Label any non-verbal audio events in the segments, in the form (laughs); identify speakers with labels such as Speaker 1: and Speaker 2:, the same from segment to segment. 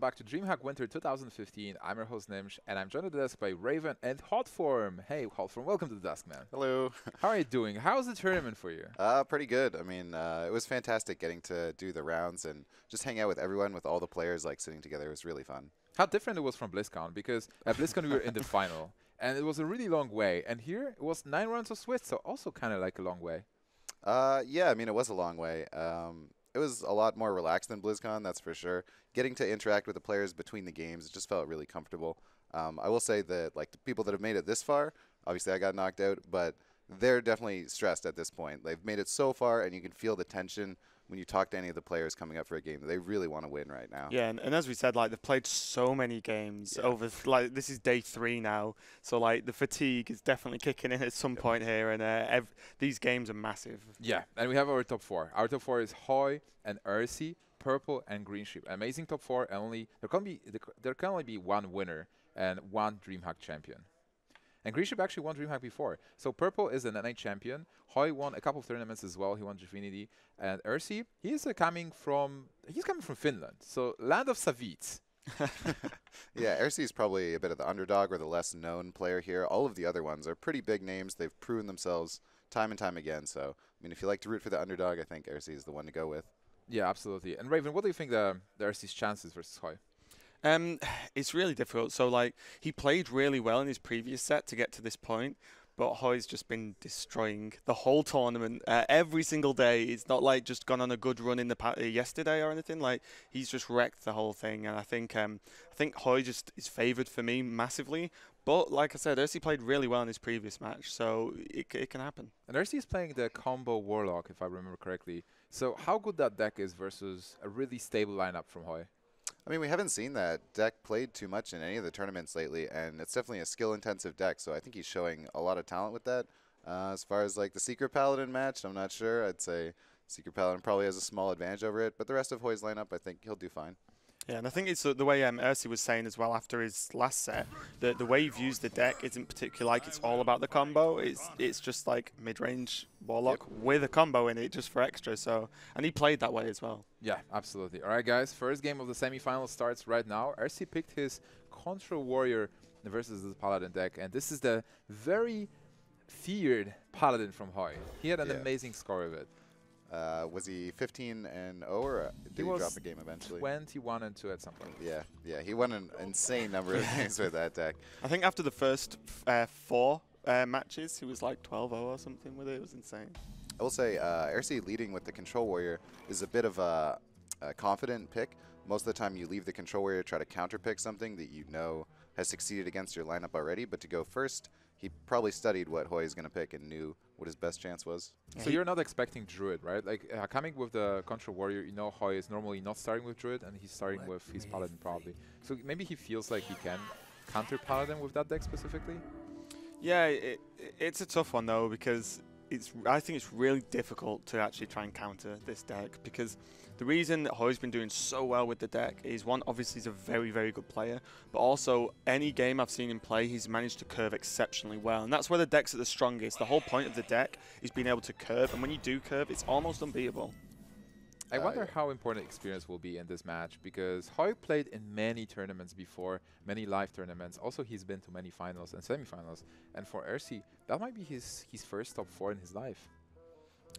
Speaker 1: welcome back to DreamHack Winter 2015. I'm your host Gnimsh, and I'm joined at the desk by Raven and Hotform. Hey, Hotform, welcome to the desk, man.
Speaker 2: Hello. (laughs)
Speaker 1: How are you doing? How's the tournament for you?
Speaker 2: Uh, pretty good. I mean, uh, it was fantastic getting to do the rounds and just hang out with everyone, with all the players, like sitting together. It was really fun.
Speaker 1: How different it was from BlizzCon, because at BlizzCon we were in the (laughs) final, and it was a really long way, and here it was nine rounds of Swiss, so also kind of like a long way.
Speaker 2: Uh, yeah, I mean, it was a long way. Um, it was a lot more relaxed than BlizzCon, that's for sure. Getting to interact with the players between the games it just felt really comfortable. Um, I will say that, like, the people that have made it this far, obviously I got knocked out, but they're definitely stressed at this point. They've made it so far, and you can feel the tension when you talk to any of the players coming up for a game. They really want to win right now.
Speaker 3: Yeah, and, and as we said, like they've played so many games
Speaker 2: Yeah.
Speaker 3: over. Like this is day three now, so like the fatigue is definitely kicking in at some point here, and uh, ev- these games are massive.
Speaker 1: Yeah, and we have our top four. Our top four is Hoej and Ersee, Purple and Green Sheep. Amazing top four. And only there can be there there can only be one winner and one DreamHack champion. And Green actually won DreamHack before. So Purple is an NA champion. Hoej won a couple of tournaments as well. He won Divinity. And Ersee, he is uh, coming from he's coming from Finland. So land of Savits. (laughs)
Speaker 2: Yeah, Ersee is probably a bit of the underdog or the less known player here. All of the other ones are pretty big names. They've proven themselves time and time again. So, I mean, if you like to root for the underdog, I think Ersee is the one to go with.
Speaker 1: Yeah, absolutely. And Raven, what do you think the, the Ersee's chances versus Hoej?
Speaker 3: Um, (sighs) it's really difficult. So like he played really well in his previous set to get to this point, but Hoej's just been destroying the whole tournament uh, every single day. It's not like just gone on a good run in the pa- uh, yesterday or anything. Like he's just wrecked the whole thing, and I think um, I think Hoej just is favoured for me massively. But like I said, Ersee played really well in his previous match, so it, it can happen.
Speaker 1: And Ersee is playing the combo Warlock, if I remember correctly. So how good that deck is versus a really stable lineup from Hoej.
Speaker 2: I mean, we haven't seen that deck played too much in any of the tournaments lately, and it's definitely a skill-intensive deck. So I think he's showing a lot of talent with that. Uh, as far as like the Secret Paladin match, I'm not sure. I'd say Secret Paladin probably has a small advantage over it, but the rest of Hoej's lineup, I think he'll do fine.
Speaker 3: Yeah, and I think it's the way um, Ersee was saying as well after his last set that the way you've used the deck isn't particularly like it's all about the combo. It's it's just like mid-range warlock with a combo in it just for extra. So and he played that way as well.
Speaker 1: Yeah, absolutely. All right, guys. First game of the semifinals starts right now. Ersee picked his Control Warrior versus the Paladin deck, and this is the very feared Paladin from Hoej. He had an
Speaker 2: Yeah.
Speaker 1: amazing score of it.
Speaker 2: Uh, was he 15 and 0 or uh, did he,
Speaker 1: was
Speaker 2: drop a game eventually?
Speaker 1: 21 and 2 at some point.
Speaker 2: Yeah, yeah, he won an insane number of games with that deck.
Speaker 3: I think after the first uh, four uh, matches, he was like 12-0 or something with it. It was insane.
Speaker 2: I will say, uh, Ersee leading with the Control Warrior is a bit of a, a confident pick. Most of the time, you leave the Control Warrior to try to counterpick something that you know has succeeded against your lineup already. But to go first, he probably studied what Hoej is going to pick and knew what his best chance was.
Speaker 1: So you're not expecting Druid, right? Like uh, coming with the Control Warrior, you know Hoej is normally not starting with Druid, and he's starting with his Paladin probably. So maybe he feels like he can counter Paladin with that deck specifically.
Speaker 3: Yeah, it, it- it's a tough one though because it's. I think it's really difficult to actually try and counter this deck because the reason that Hoej's been doing so well with the deck is one, obviously he's a very very good player, but also any game I've seen him play, he's managed to curve exceptionally well, and that's where the deck's at the strongest. The whole point of the deck is being able to curve, and when you do curve, it's almost unbeatable.
Speaker 1: I
Speaker 2: Uh,
Speaker 1: wonder
Speaker 2: yeah.
Speaker 1: how important experience will be in this match because Hoej played in many tournaments before, many live tournaments. Also, he's been to many finals and semifinals. And for Ersee, that might be his his first top four in his life.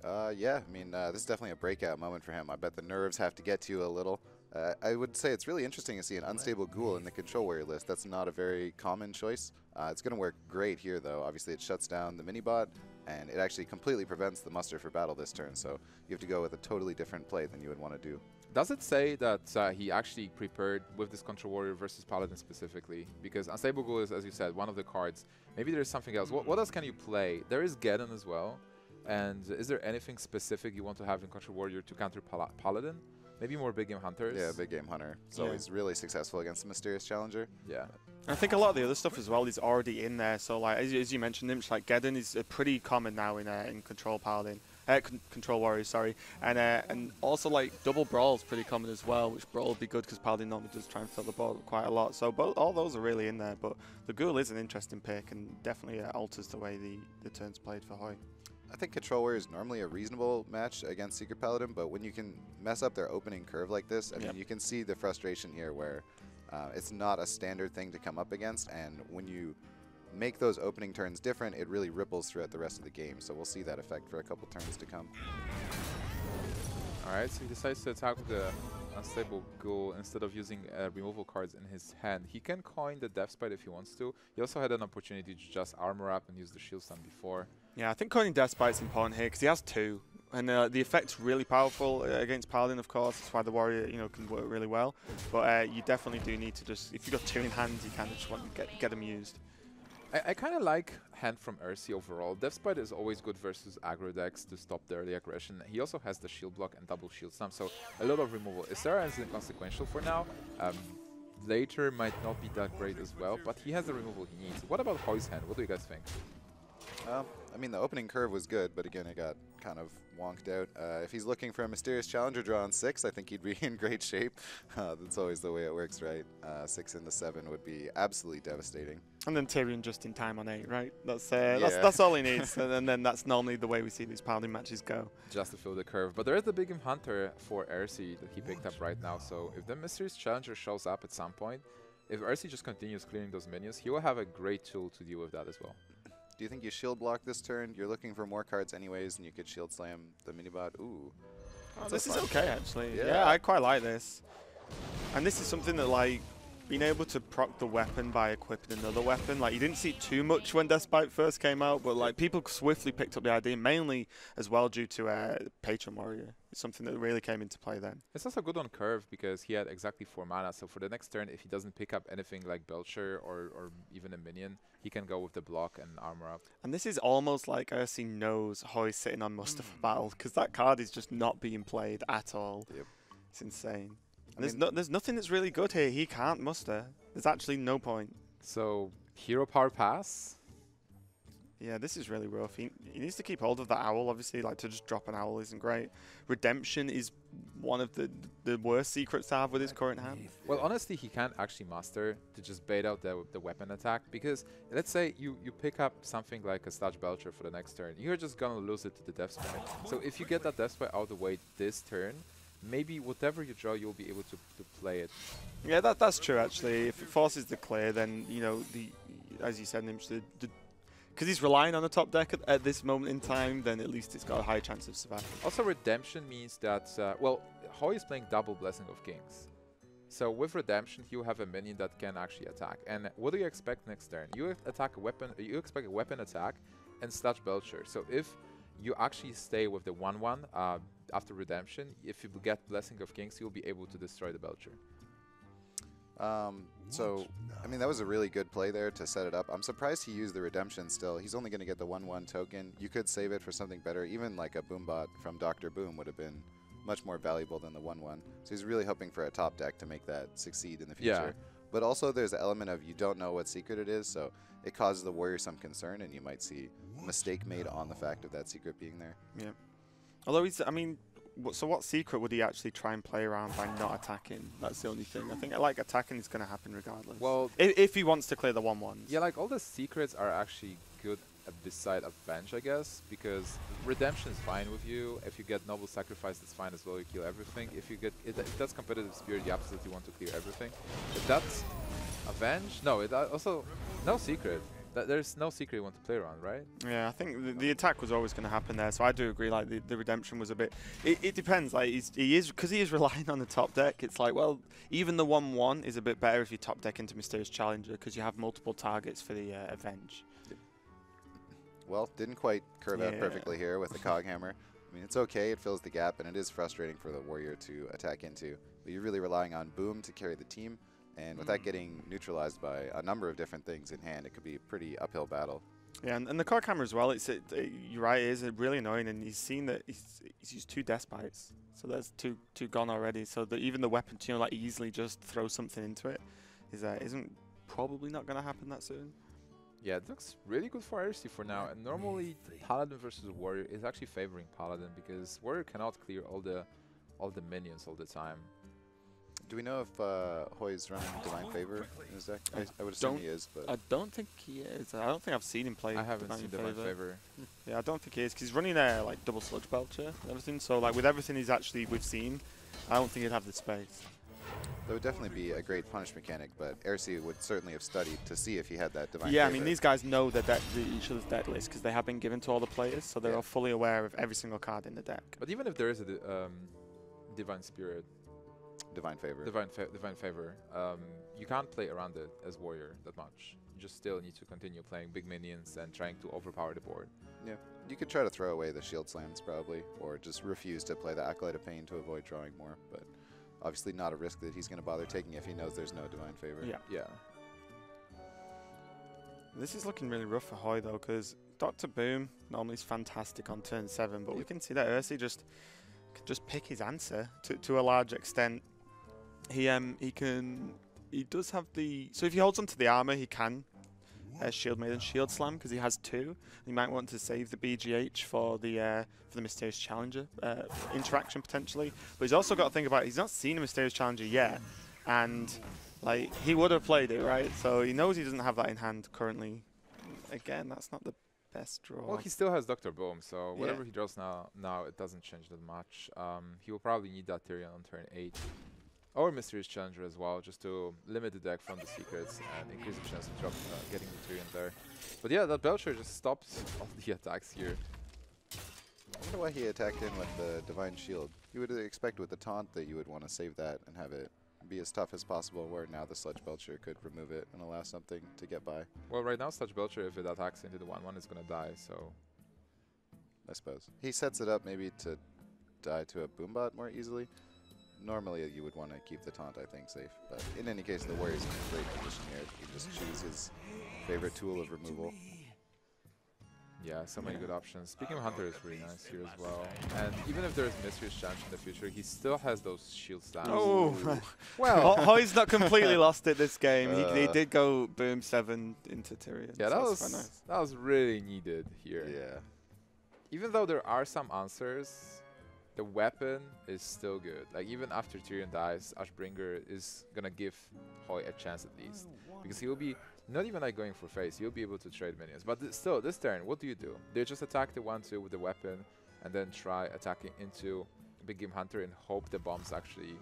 Speaker 2: Uh, yeah, I mean, uh, this is definitely a breakout moment for him. I bet the nerves have to get to you a little. Uh, I would say it's really interesting to see an unstable ghoul in the control warrior list. That's not a very common choice. Uh, it's going to work great here, though. Obviously, it shuts down the mini bot, and it actually completely prevents the muster for battle this turn. So you have to go with a totally different play than you would want to do.
Speaker 1: Does it say that uh, he actually prepared with this Control Warrior versus Paladin specifically? Because Unstable Ghoul is, as you said, one of the cards. Maybe there's something else. What, what else can you play? There is Geddon as well. And is there anything specific you want to have in Control Warrior to counter Pala Paladin? Maybe more big game hunters?
Speaker 2: Yeah, big game hunter. It's
Speaker 3: Yeah.
Speaker 2: always really successful against the mysterious challenger.
Speaker 1: Yeah.
Speaker 3: I think a lot of the other stuff as well is already in there. So like as, you- as you mentioned, Imps, like Geddon is uh, pretty common now in uh, in Control Paladin, uh, con- Control Warrior, sorry, and uh, and also like double brawl is pretty common as well, which brawl would be good because Paladin normally does try and fill the board quite a lot. So both all those are really in there. But the Ghoul is an interesting pick and definitely uh, alters the way the the turn's played for Hoej.
Speaker 2: I think Control Warrior is normally a reasonable match against Secret Paladin, but when you can mess up their opening curve like this, I
Speaker 3: Yep.
Speaker 2: mean, you can see the frustration here where uh, it's not a standard thing to come up against, and when you make those opening turns different, it really ripples throughout the rest of the game. So we'll see that effect for a couple turns to come.
Speaker 1: Alright, so he decides to attack with the unstable ghoul instead of using uh, removal cards in his hand. He can coin the Deathbite if he wants to. He also had an opportunity to just armor up and use the shield slam before.
Speaker 3: Yeah, I think coining Deathbite's important here because he has two, and uh, the effect's really powerful uh, against Paladin, of course. That's why the Warrior, you know, can work really well. But uh, you definitely do need to just, if you've got two in hand, you kind of just want to get get them used.
Speaker 1: I, I kind of like Hand from Ersee overall. Deathbite is always good versus aggro decks to stop the early aggression. He also has the shield block and double shield slam, so a lot of removal. Ysera is inconsequential for now. Um, later might not be that great as well, but he has the removal he needs. What about Hoej's hand? What do you guys think?
Speaker 2: Um, I mean, the opening curve was good, but again, it got kind of wonked out. Uh, if he's looking for a mysterious challenger draw on six, I think he'd be (laughs) in great shape. (laughs) Uh, that's always the way it works, right? Uh, six into seven would be absolutely devastating.
Speaker 3: And then Tirion just in time on eight, right? That's uh, that's,
Speaker 2: Yeah.
Speaker 3: that's all he needs. (laughs) and, then- then that's normally the way we see these Paladin matches go.
Speaker 1: Just to fill the curve. But there is the Big Game Hunter for Ersee that he picked up right now, so if the Mysterious Challenger shows up at some point, if Ersee just continues clearing those minions, he will have a great tool to deal with that as well.
Speaker 2: Do you think you shield block this turn? You're looking for more cards anyways, and you could shield slam the minibot. Ooh.
Speaker 3: Oh, this is okay, actually. Yeah.
Speaker 2: Yeah.
Speaker 3: I quite like this. And this is something that, like, being able to proc the weapon by equipping another weapon, like, you didn't see too much when Deathbite first came out, but, like, people swiftly picked up the idea, mainly as well due to uh, Patron Warrior. It's something that really came into play then.
Speaker 1: It's also good on curve because he had exactly 4 mana, so for the next turn, if he doesn't pick up anything like Belcher or, or even a minion, he can go with the block and armor up.
Speaker 3: And this is almost like Ersee knows Hoej sitting on Muster for hmm. Battle, because that card is just not being played at all.
Speaker 2: Yep.
Speaker 3: It's insane.
Speaker 2: I
Speaker 3: And there's, no, there's nothing that's really good here. He can't muster. There's actually no point.
Speaker 1: So, Hero Power Pass.
Speaker 3: Yeah, this is really rough. He, he needs to keep hold of that owl, obviously. Like, to just drop an owl isn't great. Redemption is one of the the worst secrets to have with his current hand.
Speaker 1: Well, honestly, he can't actually master to just bait out the, the weapon attack because let's say you, you pick up something like a Sludge Belcher for the next turn, you're just gonna lose it to the Deathbite. So if you get that Deathbite out of the way this turn, maybe whatever you draw, you'll be able to, to play it.
Speaker 3: Yeah, that that's true, actually. If it forces the clear, then, you know, the as you said, Gnimsh, the, the because he's relying on the top deck at, at this moment in time, then at least it's got a high chance of surviving.
Speaker 1: Also, Redemption means that, uh, well, Hoej is playing double Blessing of Kings. So with Redemption, you have a minion that can actually attack. And what do you expect next turn? You attack a weapon. You expect a weapon attack and Sludge Belcher. So if you actually stay with the 1-1 uh, after Redemption, if you get Blessing of Kings, you'll be able to destroy the Belcher.
Speaker 2: Um, so, I mean, that was a really good play there to set it up. I'm surprised he used the redemption still. He's only going to get the 1 1 token. You could save it for something better. Even like a Boombot from Dr. Boom would have been much more valuable than the 1 1. So he's really hoping for a top deck to make that succeed in the future. Yeah. But also, there's an element of you don't know what secret it is, so it causes the warrior some concern, and you might see a mistake made on the fact of that secret being there. Yeah.
Speaker 3: Although he's, I mean, so what secret would he actually try and play around by not attacking? That's the only thing. I think like attacking is going to happen regardless.
Speaker 1: Well,
Speaker 3: if, if he wants to clear the one ones.
Speaker 1: Yeah, like all the secrets are actually good beside Avenge, I guess, because Redemption is fine with you. If you get Noble Sacrifice, that's fine as well. You kill everything. If you get it, if that's Competitive Spirit, you absolutely want to clear everything. If that's Avenge, no, it uh, also no secret. Th- there's no secret you want to play around, right?
Speaker 3: Yeah, I think the, the attack was always going to happen there. So I do agree. Like the, the redemption was a bit. It, it depends. Like he's, he is because he is (laughs) relying on the top deck. It's like well, even the one one is a bit better if you top deck into Mysterious Challenger because you have multiple targets for the uh, Avenge.
Speaker 2: Well, didn't quite curve out perfectly here with the cog hammer. I mean, it's okay. It fills the gap, and it is frustrating for the warrior to attack into. But you're really relying on Boom to carry the team, and without that getting neutralized by a number of different things in hand, it could be a pretty uphill battle.
Speaker 3: Yeah, and, and the Coghammer as well. It's it, it- you're right. It is really annoying, and he's seen that he's, he's used two Deathbites, so there's two two gone already. So that even the weapon to you know like easily just throw something into it is uh, isn't probably not going to happen that soon.
Speaker 1: Yeah, it looks really good for Ersee for now. And normally, Paladin versus Warrior is actually favoring Paladin because Warrior cannot clear all the all the minions all the time.
Speaker 2: Do we know if uh, Hoej's running Divine Favor in his deck? I, I would assume
Speaker 3: don't-
Speaker 2: he is, but
Speaker 3: I don't think he is. I don't think I've seen him play.
Speaker 1: I haven't
Speaker 3: Divine
Speaker 1: seen Divine
Speaker 3: Favour.
Speaker 1: Favor. (laughs)
Speaker 3: Yeah, I don't think he is because he's running a like double sludge belcher and everything. So like with everything he's actually we've seen, I don't think he'd have the space.
Speaker 2: that would definitely be a great punish mechanic. But Ersee would certainly have studied to see if he had that Divine
Speaker 3: yeah, I mean these guys know that deck, the, each other's deck list because they have been given to all the players, so they're
Speaker 2: Yeah.
Speaker 3: all fully aware of every single card in the deck.
Speaker 1: But even if there is a um, Divine Spirit,
Speaker 2: Divine Favor.
Speaker 1: Divine, fa- Divine Favor, um, you can't play around it as Warrior that much. You just still need to continue playing big minions and trying to overpower the board.
Speaker 2: Yeah, you could try to throw away the shield slams probably, or just refuse to play the Acolyte of Pain to avoid drawing more. But obviously not a risk that he's going to bother taking if he knows there's no Divine Favor.
Speaker 3: Yeah.
Speaker 1: Yeah.
Speaker 3: This is looking really rough for Hoej though, because Doctor Boom normally is fantastic on turn seven, but we can see that Ersee just can just pick his answer to to a large extent. He um he can he does have the so if he holds onto the armor, he can uh, shield maiden shield slam because he has two. He might want to save the BGH for the uh, for the mysterious challenger uh, interaction potentially, but he's also got to think about he's not seen a mysterious challenger yet, and like he would have played it right, so he knows he doesn't have that in hand currently. Again, that's not the best draw.
Speaker 1: Well, he still has Doctor Boom, so
Speaker 3: Yeah.
Speaker 1: whatever he draws now, now it doesn't change that much. Um, he will probably need that Tirion on turn eight, or Mysterious Challenger as well, just to limit the deck from the secrets and increase the chance of drop, uh, getting the Tirion there. But yeah, that Belcher just stops all the (laughs) attacks here.
Speaker 2: I wonder why he attacked in with the Divine Shield. You would expect with the taunt that you would want to save that and have it be as tough as possible, where now the Sludge Belcher could remove it and allow something to get by,
Speaker 1: Well, right now, Sludge Belcher, if it attacks into the 1-1, is gonna die, so...
Speaker 2: I suppose. He sets it up maybe to die to a Boombot more easily. Normally you would want to keep the taunt, I think, safe. But in any case, the Warrior's in a great position here. He can just choose his favorite tool of removal.
Speaker 1: Yeah, so many good options. Speaking of Hunter is really nice here as well. And even if there's Mysterious Challenge in the future, he still has those shield stabs.
Speaker 3: Oh, (laughs)
Speaker 1: well,
Speaker 3: Hoej's not completely (laughs) lost it this game. he, he
Speaker 2: Uh.
Speaker 3: did go boom seven into Tirion.
Speaker 1: yeah,
Speaker 3: so
Speaker 1: that was
Speaker 3: nice.
Speaker 1: that was really needed here.
Speaker 2: Yeah.
Speaker 1: Even though there are some answers, the weapon is still good. Like even after Tirion dies, Ashbringer is gonna give Hoej a chance at least, because he'll be not even like going for face. He'll be able to trade minions. But th- still, this turn, what do you do? Do you just attack the one-two with the weapon, and then try attacking into Big Game Hunter and hope the bombs actually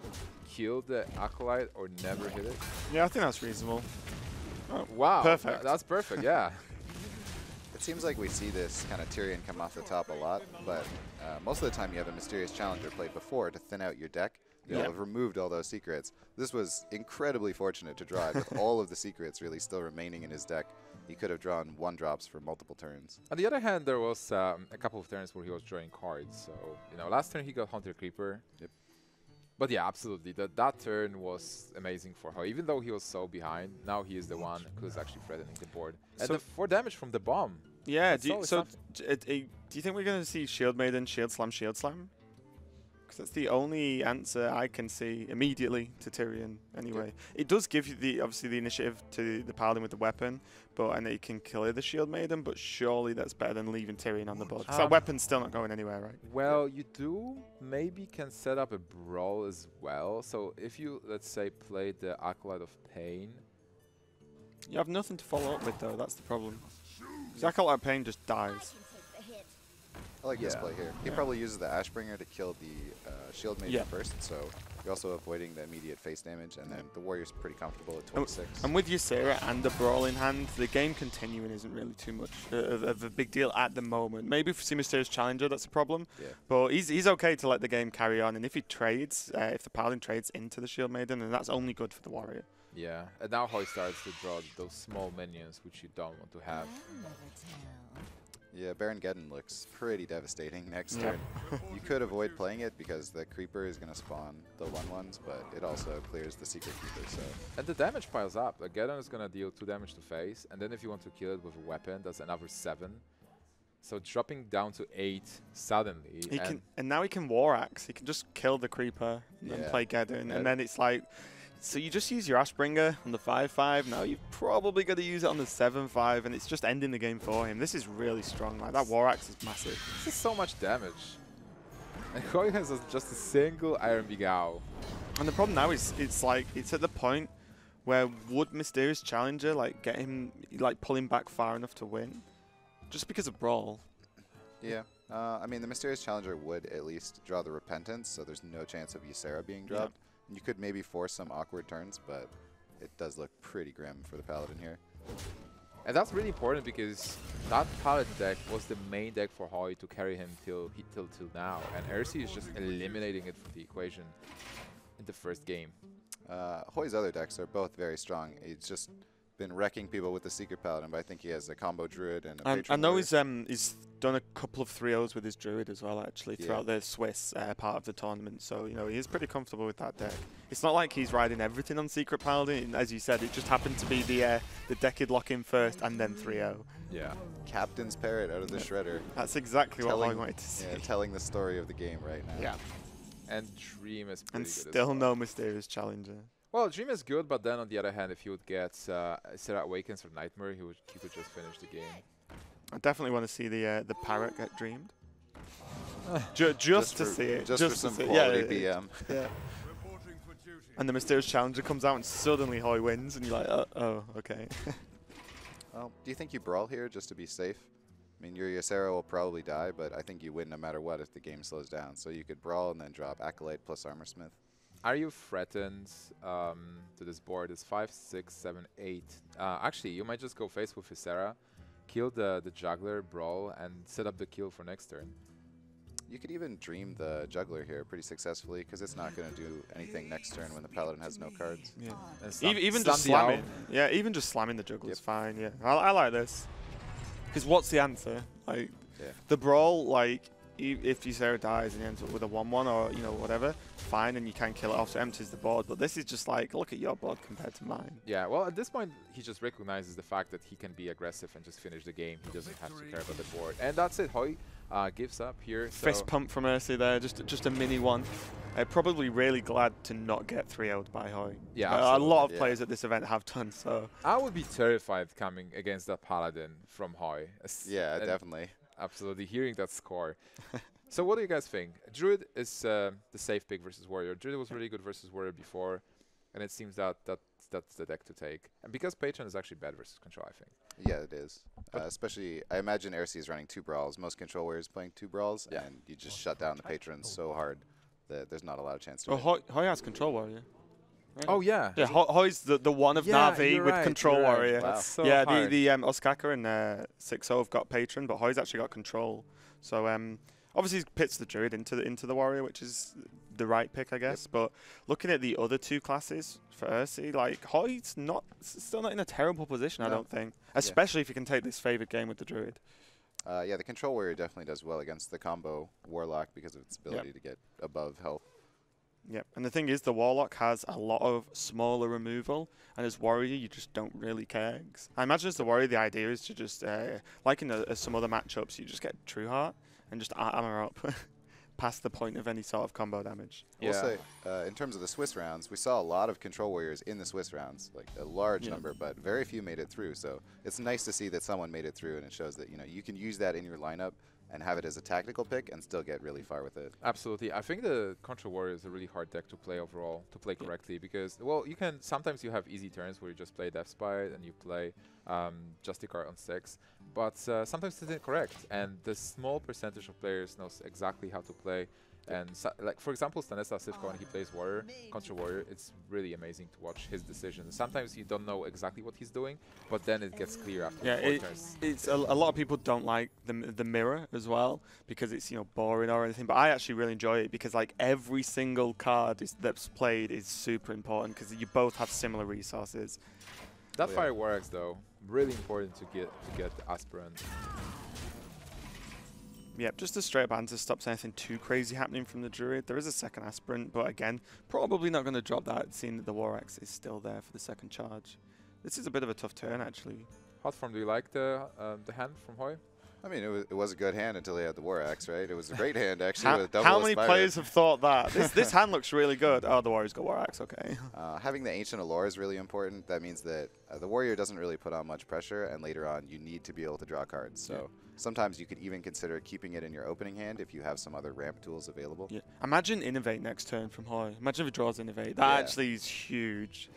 Speaker 1: kill the acolyte or never hit it?
Speaker 3: Yeah, I think that's reasonable. Oh,
Speaker 1: Wow,
Speaker 3: Perfect.
Speaker 1: tha- that's perfect. Yeah. (laughs)
Speaker 2: It seems like we see this kind of Tirion come off the top a lot, but uh, most of the time you have a Mysterious Challenger played before to thin out your deck. You'll
Speaker 3: Yeah.
Speaker 2: have removed all those secrets. This was incredibly fortunate to draw it with all of the secrets really still remaining in his deck. He could have drawn one drops for multiple turns.
Speaker 1: On the other hand, there was um, a couple of turns where he was drawing cards. So, you know, last turn he got Haunted Creeper.
Speaker 2: Yep.
Speaker 1: But yeah, absolutely. That that turn was amazing for her. Even though he was so behind, now he is the one who's actually threatening the board. And
Speaker 3: So-
Speaker 1: the four damage from the bomb.
Speaker 3: Yeah, do you, so
Speaker 1: something.
Speaker 3: d- it, it- do you think we're going to see Shield Maiden, Shield Slam, Shield Slam? Because that's the only answer I can see immediately to Tirion. Anyway, it does give you the obviously the initiative to the Paladin with the weapon, but and it can kill the Shield Maiden. But surely that's better than leaving Tirion on the board. that
Speaker 1: Um,
Speaker 3: weapon's still not going anywhere, right?
Speaker 1: Well, you do maybe can set up a brawl as well. So if you, let's say, play the Acolyte of Pain,
Speaker 3: You have nothing to follow up with though. That's the problem. Acolyte of Pain just dies.
Speaker 2: I like this play here. He
Speaker 3: Yeah.
Speaker 2: probably uses the Ashbringer to kill the uh, Shield Maiden
Speaker 3: Yeah.
Speaker 2: first, so you're also avoiding the immediate face damage, and then the Warrior's pretty comfortable at 26.
Speaker 3: And with Ysera and the brawl in hand, the game continuing isn't really too much uh, of, of a big deal at the moment. Maybe for Mysterious Challenger, that's a problem.
Speaker 2: Yeah.
Speaker 3: But he's, he's okay to let the game carry on. And if he trades, uh, if the Paladin trades into the Shield Maiden, then that's only good for the Warrior.
Speaker 1: Yeah. And now Hoej starts to draw those small minions, which you don't want to have.
Speaker 2: Yeah, Baron Geddon looks pretty devastating next
Speaker 3: Yeah.
Speaker 2: turn. you could avoid playing it because the Creeper is going to spawn the 1-1s, but it also clears the Secret Keeper, so...
Speaker 1: And the damage piles up. Like Geddon is gonna deal two damage to face, and then if you want to kill it with a weapon, that's another seven. So dropping down to eight suddenly.
Speaker 3: He
Speaker 1: and
Speaker 3: can, and now he can War Axe. He can just kill the Creeper and
Speaker 2: Yeah.
Speaker 3: play Geddon.
Speaker 1: Yeah.
Speaker 3: And then it's like, so you just use your Ashbringer on the 5-5. Now you're probably going to use it on the 7-5, and it's just ending the game for him. This is really strong. Like That War Axe is massive.
Speaker 1: this is so much damage. And Hoej has just a single Ironbeak Owl.
Speaker 3: And the problem now is it's like it's at the point where would Mysterious Challenger like get him like pull him back far enough to win? Just because of Brawl.
Speaker 2: Yeah. Uh, I mean, the Mysterious Challenger would at least draw the Repentance, so there's no chance of Ysera being
Speaker 3: Yeah.
Speaker 2: You could maybe force some awkward turns, but it does look pretty grim for the Paladin here.
Speaker 1: And that's really important because that Paladin deck was the main deck for Hoej to carry him till he, till till now, and Ersee is just eliminating it from the equation in the first game.
Speaker 2: Uh, Hoej's other decks are both very strong. It's just been wrecking people with the Secret Paladin, but I think he has a combo Druid and a
Speaker 3: And I know
Speaker 2: Warrior.
Speaker 3: he's um he's done a couple of 3-0s with his Druid as well actually
Speaker 2: Yeah.
Speaker 3: throughout the Swiss uh, part of the tournament. So you know he is pretty comfortable with that deck. It's not like he's riding everything on Secret Paladin. As you said, it just happened to be the uh, the deck he'd lock in first and then 3-0.
Speaker 1: Yeah.
Speaker 2: Captain's Parrot out of the
Speaker 3: Yeah.
Speaker 2: Shredder.
Speaker 3: That's exactly what I
Speaker 2: telling-
Speaker 3: wanted to see.
Speaker 2: Yeah, telling the story of the game right now.
Speaker 3: Yeah.
Speaker 1: And Dream is pretty
Speaker 3: And
Speaker 1: good as
Speaker 3: still
Speaker 1: well.
Speaker 3: no mysterious challenger.
Speaker 1: Well, Dream is good, but then on the other hand, if he would get uh, Ysera Awakens or Nightmare, he would he could just finish the game.
Speaker 3: I definitely want to see the uh, the parrot get dreamed. (laughs) Ju- just, to
Speaker 2: for,
Speaker 3: see it.
Speaker 2: Just,
Speaker 3: to
Speaker 2: for some
Speaker 3: see
Speaker 2: quality
Speaker 3: yeah,
Speaker 2: BM.
Speaker 3: Yeah. (laughs) And the mysterious challenger comes out and suddenly Hoej wins, and you're like, oh, oh okay. (laughs)
Speaker 2: Well, do you think you brawl here just to be safe? I mean, your Ysera will probably die, but I think you win no matter what if the game slows down. So you could brawl and then drop Acolyte plus Armorsmith.
Speaker 1: Are you threatened um, to this board? It's five, six, seven, eight. Uh, actually, you might just go face with Ysera, kill the the juggler, brawl, and set up the kill for next turn.
Speaker 2: You could even dream the Juggler here pretty successfully because it's not going to do anything next turn when the Paladin has no cards.
Speaker 3: yeah.
Speaker 1: Slam-
Speaker 3: Even, even just slamming. Yeah, even just slamming the juggler is fine. Yeah, I, I like this. Because what's the answer? Like
Speaker 2: Yeah.
Speaker 3: the brawl, like if Ysera dies and ends up with a one-one or you know whatever, fine, and you can kill it off, so empties the board. But this is just like look at your board compared to mine.
Speaker 1: Yeah, well, at this point, he just recognizes the fact that he can be aggressive and just finish the game. He doesn't have to care about the board. And that's it. Hoej uh, gives up here. So
Speaker 3: Fist pump from Ersee there, just just a mini one. Uh, probably really glad to not get 3 0'd by Hoej.
Speaker 1: Yeah,
Speaker 3: Uh, a lot of
Speaker 2: yeah.
Speaker 3: players at this event have done so.
Speaker 1: I would be terrified coming against that paladin from Hoej.
Speaker 2: Yeah,
Speaker 1: and
Speaker 2: definitely.
Speaker 1: Absolutely, hearing that score. (laughs) so what do you guys think? Druid is uh, the safe pick versus Warrior. Druid was really good versus Warrior before, and it seems that, that that's the deck to take. And because Patron is actually bad versus Control, I think.
Speaker 2: Yeah, it is. Uh, especially, I imagine Ersee is running two brawls. Most control warriors playing two brawls,
Speaker 1: Yeah.
Speaker 2: and you just shut down the patrons so hard that there's not a lot of chance to
Speaker 3: Oh,
Speaker 2: win.
Speaker 3: Hoej, Hoej has Control Warrior. Right?
Speaker 1: Oh yeah.
Speaker 3: Yeah, Ho- Hoej's the, the one of
Speaker 1: Yeah,
Speaker 3: Navi with
Speaker 1: right,
Speaker 3: Control
Speaker 1: right.
Speaker 3: Warrior.
Speaker 2: Wow.
Speaker 1: That's so
Speaker 3: yeah, the,
Speaker 1: hard.
Speaker 3: the um, Oskaka and uh, 6 have got Patron, but Hoej's actually got Control. So um, obviously he pits the Druid into the, into the Warrior, which is the right pick, I guess. But looking at the other two classes for Ersee, like Hoej's not still not in a terrible position, I don't think. Especially if you can take this favored game with the Druid.
Speaker 2: Uh, yeah, the control warrior definitely does well against the combo warlock because of its ability to get above health.
Speaker 3: Yep. And the thing is, the Warlock has a lot of smaller removal, and as Warrior, you just don't really care. I imagine as the Warrior, the idea is to just, uh, like in uh, some other matchups, you just get True Heart and just armor up (laughs) past the point of any sort of combo damage.
Speaker 2: I will
Speaker 1: Yeah.
Speaker 2: say, uh, in terms of the Swiss rounds, we saw a lot of control warriors in the Swiss rounds, like a large
Speaker 3: Yeah.
Speaker 2: number, but very few made it through. So it's nice to see that someone made it through, and it shows that you know you can use that in your lineup and have it as a tactical pick and still get really far with it.
Speaker 1: Absolutely. I think the Control Warrior is a really hard deck to play overall, to play
Speaker 3: Yeah.
Speaker 1: correctly, because, well, you can, sometimes you have easy turns where you just play Deathbite and you play um, Justicar on 6, but uh, sometimes it's incorrect, and the small percentage of players knows exactly how to play. And so, like for example, Stanislav Cifka when he oh, plays Warrior, Control Warrior, it's really amazing to watch his decisions. Sometimes you don't know exactly what he's doing, but then it gets clear after
Speaker 3: Yeah,
Speaker 1: four
Speaker 3: it,
Speaker 1: turns.
Speaker 3: it's a, a lot of people don't like the the mirror as well because it's you know boring or anything. But I actually really enjoy it because like every single card is, that's played is super important because you both have similar resources.
Speaker 1: That
Speaker 2: Oh, yeah.
Speaker 1: fire works though. Really important to get to get the aspirant.
Speaker 3: Yep, just a straight up answer stops anything too crazy happening from the Druid. There is a second aspirant, but again, probably not going to drop that, seeing that the War Axe is still there for the second charge. This is a bit of a tough turn, actually.
Speaker 1: Hotform, do you like the um, the hand from Hoej?
Speaker 2: I mean, it was, it was a good hand until he had the War Axe, right? It was a great (laughs) hand, actually.
Speaker 3: How,
Speaker 2: with double
Speaker 3: how many
Speaker 2: Aspire.
Speaker 3: players have thought that? (laughs) This this hand looks really good. Oh, the Warrior's got War Axe. Okay. (laughs)
Speaker 2: Uh, having the Ancient of Lore is really important. That means that uh, the Warrior doesn't really put on much pressure, and later on, you need to be able to draw cards. So
Speaker 3: Yeah.
Speaker 2: Sometimes you could even consider keeping it in your opening hand if you have some other ramp tools available.
Speaker 3: Yeah. Imagine innovate next turn from Hoej. Imagine if he draws innovate. That
Speaker 2: Yeah.
Speaker 3: actually is huge.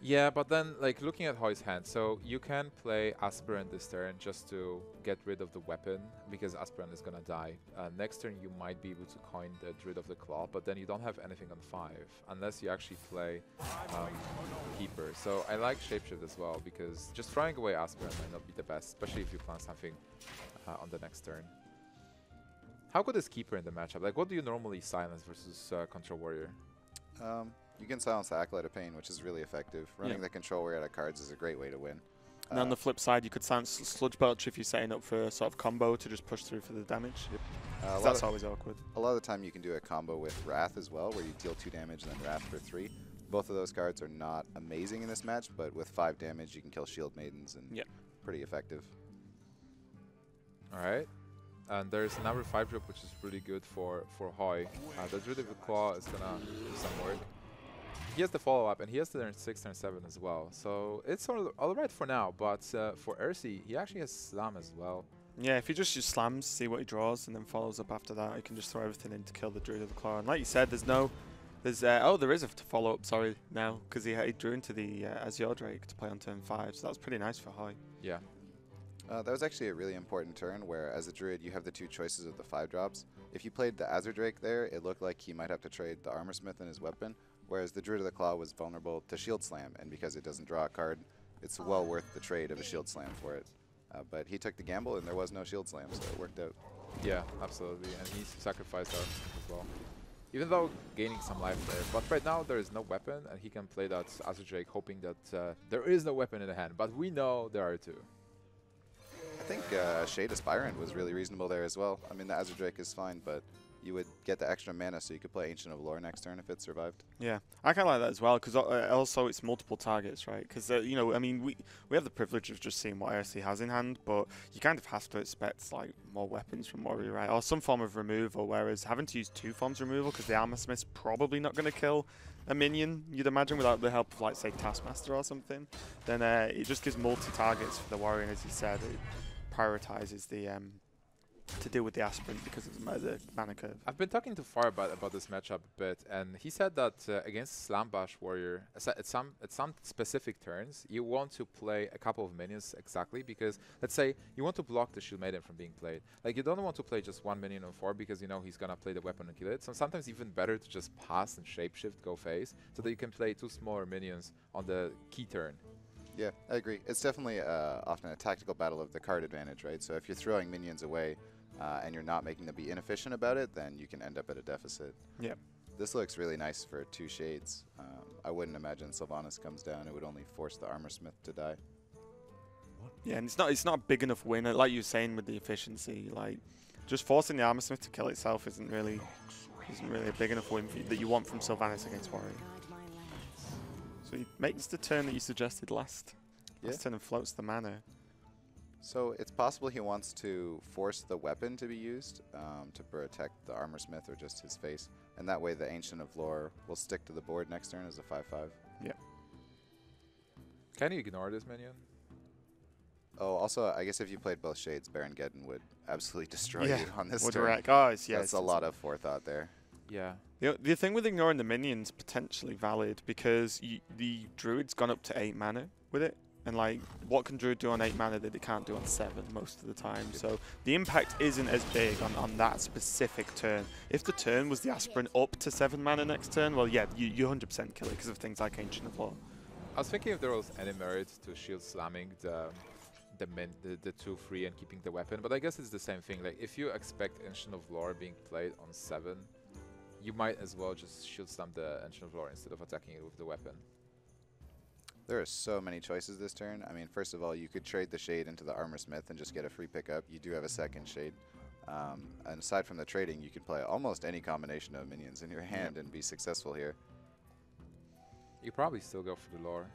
Speaker 1: Yeah, but then like looking at Hoej's hand, so you can play Aspirant this turn just to get rid of the weapon because Aspirant is gonna die. Uh, next turn you might be able to coin the Druid of the Claw, but then you don't have anything on five unless you actually play um, Keeper. So I like Shapeshift as well because just throwing away Aspirant might not be the best, especially if you plan something uh, on the next turn. How good is Keeper in the matchup? Like, what do you normally silence versus uh, Control Warrior?
Speaker 2: Um, you can silence the Acolyte of Pain, which is really effective. Running
Speaker 3: Yeah.
Speaker 2: the Control Warrior out of cards is a great way to win.
Speaker 3: And on
Speaker 2: Uh,
Speaker 3: the flip side, you could silence Sludge Belch if you're setting up for a sort of combo to just push through for the damage.
Speaker 2: uh, a
Speaker 3: 'Cause
Speaker 2: lot
Speaker 3: That's
Speaker 2: of-
Speaker 3: always awkward.
Speaker 2: A lot of the time you can do a combo with Wrath as well, where you deal 2 damage and then Wrath for 3. Both of those cards are not amazing in this match, but with 5 damage you can kill Shield Maidens and
Speaker 3: Yeah.
Speaker 2: pretty effective.
Speaker 1: All right. And there's another five drop which is really good for for Hoej. Uh, the Druid of the Claw is gonna do some work. He has the follow up and he has the turn six, turn seven as well. So it's all, all right for now. But uh, for Ersee, he actually has Slam as well.
Speaker 3: Yeah, if he just use slams, see what he draws, and then follows up after that, he can just throw everything in to kill the Druid of the Claw. And like you said, there's no, there's uh, oh there is a follow up. Sorry, now because he, he drew into the uh, Azure Drake to play on turn five, so that was pretty nice for Hoej.
Speaker 1: Yeah.
Speaker 2: Uh, that was actually a really important turn where, as a druid, you have the two choices of the five drops. If you played the Azure Drake there, it looked like he might have to trade the Armor Smith and his weapon, whereas the Druid of the Claw was vulnerable to Shield Slam, and because it doesn't draw a card, it's well worth the trade of a Shield Slam for it. Uh, but he took the gamble, and there was no Shield Slam, so it worked out.
Speaker 1: Yeah, absolutely. And he sacrificed our as well. Even though gaining some life there. But right now there is no weapon and he can play that Azure Drake hoping that uh, there is no weapon in the hand. But we know there are two.
Speaker 2: I think uh, Shade Aspirant was really reasonable there as well. I mean, the Azure Drake is fine, but you would get the extra mana so you could play Ancient of Lore next turn if it survived.
Speaker 3: Yeah, I kind of like that as well because also it's multiple targets, right? Because uh, you know, I mean, we we have the privilege of just seeing what Ersee has in hand, but you kind of have to expect like more weapons from Warrior, right? Or some form of removal. Whereas having to use two forms of removal because the Armor Smith's probably not going to kill a minion, you'd imagine, without the help of like say Taskmaster or something. Then uh, it just gives multi targets for the Warrior, as you said, it prioritizes the um to deal with the aspirant because of the ma- mana curve.
Speaker 1: I've been talking to Far about, about this matchup a bit, and he said that uh, against Slambash Warrior, at some at some specific turns, you want to play a couple of minions exactly because let's say you want to block the Shield Maiden from being played. Like you don't want to play just one minion on four because you know he's gonna play the weapon and kill it. So sometimes even better to just pass and shapeshift, go face, so that you can play two smaller minions on the key turn.
Speaker 2: Yeah, I agree. It's definitely uh, often a tactical battle of the card advantage, right? So if you're throwing minions away uh, and you're not making them be inefficient about it, then you can end up at a deficit.
Speaker 3: Yeah.
Speaker 2: This looks really nice for two shades. Um, I wouldn't imagine Sylvanas comes down. It would only force the Armor Smith to die.
Speaker 3: Yeah, and it's not it's not a big enough win. uh, Like you were saying with the efficiency, like just forcing the armor smith to kill itself isn't really isn't really a big enough win for you, that you want from Sylvanas against Warrior. So he makes the turn that you suggested last.
Speaker 2: Yeah.
Speaker 3: Last turn and floats the mana.
Speaker 2: So it's possible he wants to force the weapon to be used um, to protect the Armor Smith or just his face. And that way the Ancient of Lore will stick to the board next turn as a 5-5. Yeah.
Speaker 1: Can you ignore this minion?
Speaker 2: Oh, also, I guess if you played both shades, Baron Geddon would (laughs) absolutely destroy
Speaker 3: Yeah,
Speaker 2: you on this
Speaker 3: Would
Speaker 2: turn.
Speaker 3: direct. Oh, it's, yeah,
Speaker 2: That's
Speaker 3: it's-
Speaker 2: a lot of forethought there.
Speaker 1: Yeah.
Speaker 3: The, the thing with ignoring the minions potentially valid because y the druid's gone up to eight mana with it, and like what can druid do on eight mana that it can't do on seven most of the time? So the impact isn't as big on, on that specific turn. If the turn was the aspirant up to seven mana next turn, well, yeah, you you 100% kill it because of things like Ancient of Lore.
Speaker 1: I was thinking if there was any merit to shield slamming the the min the, the two free and keeping the weapon, but I guess it's the same thing. Like if you expect Ancient of Lore being played on seven, you might as well just shield slam the Ancient of Lore instead of attacking it with the weapon.
Speaker 2: There are so many choices this turn. I mean, first of all, you could trade the Shade into the Armor Smith and just get a free pickup. You do have a second Shade. Um, and aside from the trading, you can play almost any combination of minions in your hand and be successful here.
Speaker 1: You probably still go for the lore.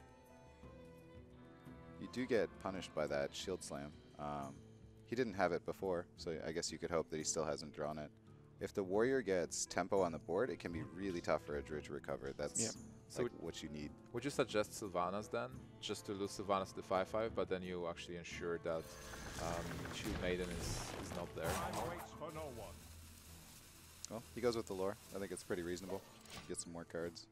Speaker 2: You do get punished by that Shield Slam. Um, he didn't have it before, so I guess you could hope that he still hasn't drawn it. If the warrior gets tempo on the board, it can be really tough for a druid to recover. That's
Speaker 3: Yep.
Speaker 1: So
Speaker 2: like what you need.
Speaker 1: Would you suggest Sylvanas then, just to lose Sylvanas to the 5-5, but then you actually ensure that um, Shield Maiden is, is not there?
Speaker 2: Well, he goes with the lore. I think it's pretty reasonable. Get some more cards.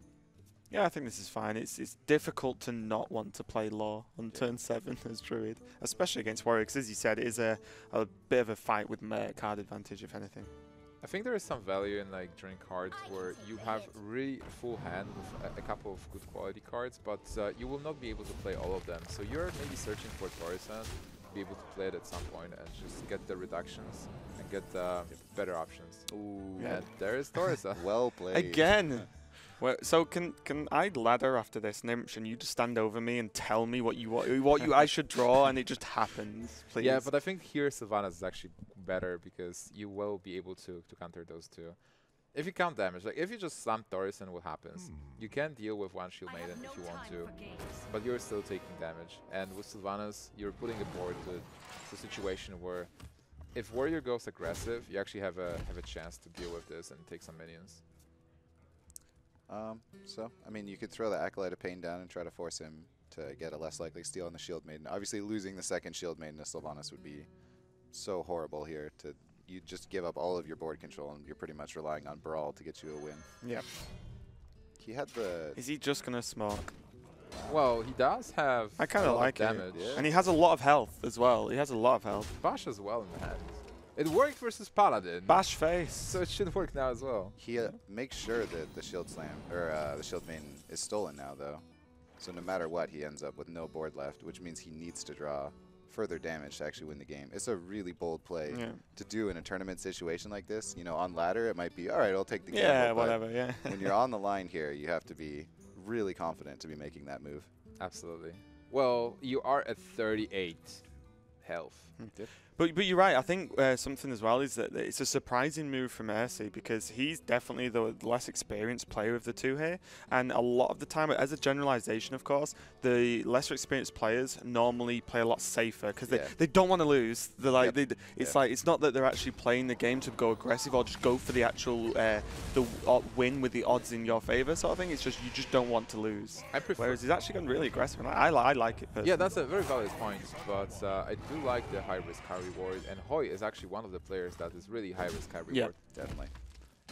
Speaker 3: Yeah, I think this is fine. It's it's difficult to not want to play Lore on turn seven as Druid, especially against Warrior, because as you said, it is a, a bit of a fight with uh, card advantage, if anything.
Speaker 1: I think there is some value in like drawing cards where you have really full hand with a, a couple of good quality cards, but uh, you will not be able to play all of them. So you're maybe searching for Thaurissan, be able to play it at some point and just get the reductions and get uh, better options.
Speaker 2: Ooh.
Speaker 3: Yeah.
Speaker 1: And there is Thaurissan. (laughs)
Speaker 2: Well played.
Speaker 3: Again. Well, so can can I ladder after this, Gnimsh, and you just stand over me and tell me what you what, what you I should draw, and it just happens, (laughs) please.
Speaker 1: Yeah, but I think here Sylvanas is actually better because you will be able to, to counter those two. If you count damage, like if you just slam Thaurissan, what happens? Hmm. You can deal with one Shield Maiden if you want to, but you're still taking damage. And with Sylvanas, you're putting a board to, to a situation where if Warrior goes aggressive, you actually have a have a chance to deal with this and take some minions.
Speaker 2: Um, so, I mean, you could throw the Acolyte of Pain down and try to force him to get a less likely steal on the Shield Maiden. Obviously, losing the second Shield Maiden to Sylvanas would be so horrible here. To You just give up all of your board control, and you're pretty much relying on Brawl to get you a win.
Speaker 3: Yep.
Speaker 2: He had the...
Speaker 3: Is he just gonna smoke?
Speaker 1: Well, he does have
Speaker 3: I kinda
Speaker 1: a lot of
Speaker 3: like it.
Speaker 2: Yeah.
Speaker 3: And he has a lot of health as well. He has a lot of health.
Speaker 1: Bash as well in the hand. It worked versus Paladin,
Speaker 3: Bash face.
Speaker 1: so it should work now as well.
Speaker 2: He uh, makes sure that the Shield Slam, or uh, the Shield main is stolen now, though. So no matter what, he ends up with no board left, which means he needs to draw further damage to actually win the game. It's a really bold play
Speaker 3: Yeah.
Speaker 2: to do in a tournament situation like this. You know, on ladder, it might be, all right, I'll take the
Speaker 3: Yeah,
Speaker 2: but
Speaker 3: whatever. Yeah. (laughs)
Speaker 2: when you're on the line here, you have to be really confident to be making that move.
Speaker 1: Absolutely. Well, you are at 38 health.
Speaker 3: But but you're right. I think uh, something as well is that it's a surprising move from Mercy because he's definitely the less experienced player of the two here, and a lot of the time, as a generalization, of course, the lesser experienced players normally play a lot safer because they,
Speaker 2: Yeah.
Speaker 3: they don't want to lose. They're like
Speaker 2: Yep.
Speaker 3: they, it's
Speaker 2: Yeah.
Speaker 3: like it's not that they're actually playing the game to go aggressive or just go for the actual uh, the uh, win with the odds in your favor sort of thing. It's just you just don't want to lose.
Speaker 1: I prefer.
Speaker 3: Whereas he's actually gone really aggressive, and I, I, I like it. Personally.
Speaker 1: yeah, that's a very valid point, but uh, I do like the high risk, high reward, and Hoej is actually one of the players that is really high risk, high reward.
Speaker 3: Yeah.
Speaker 2: Definitely.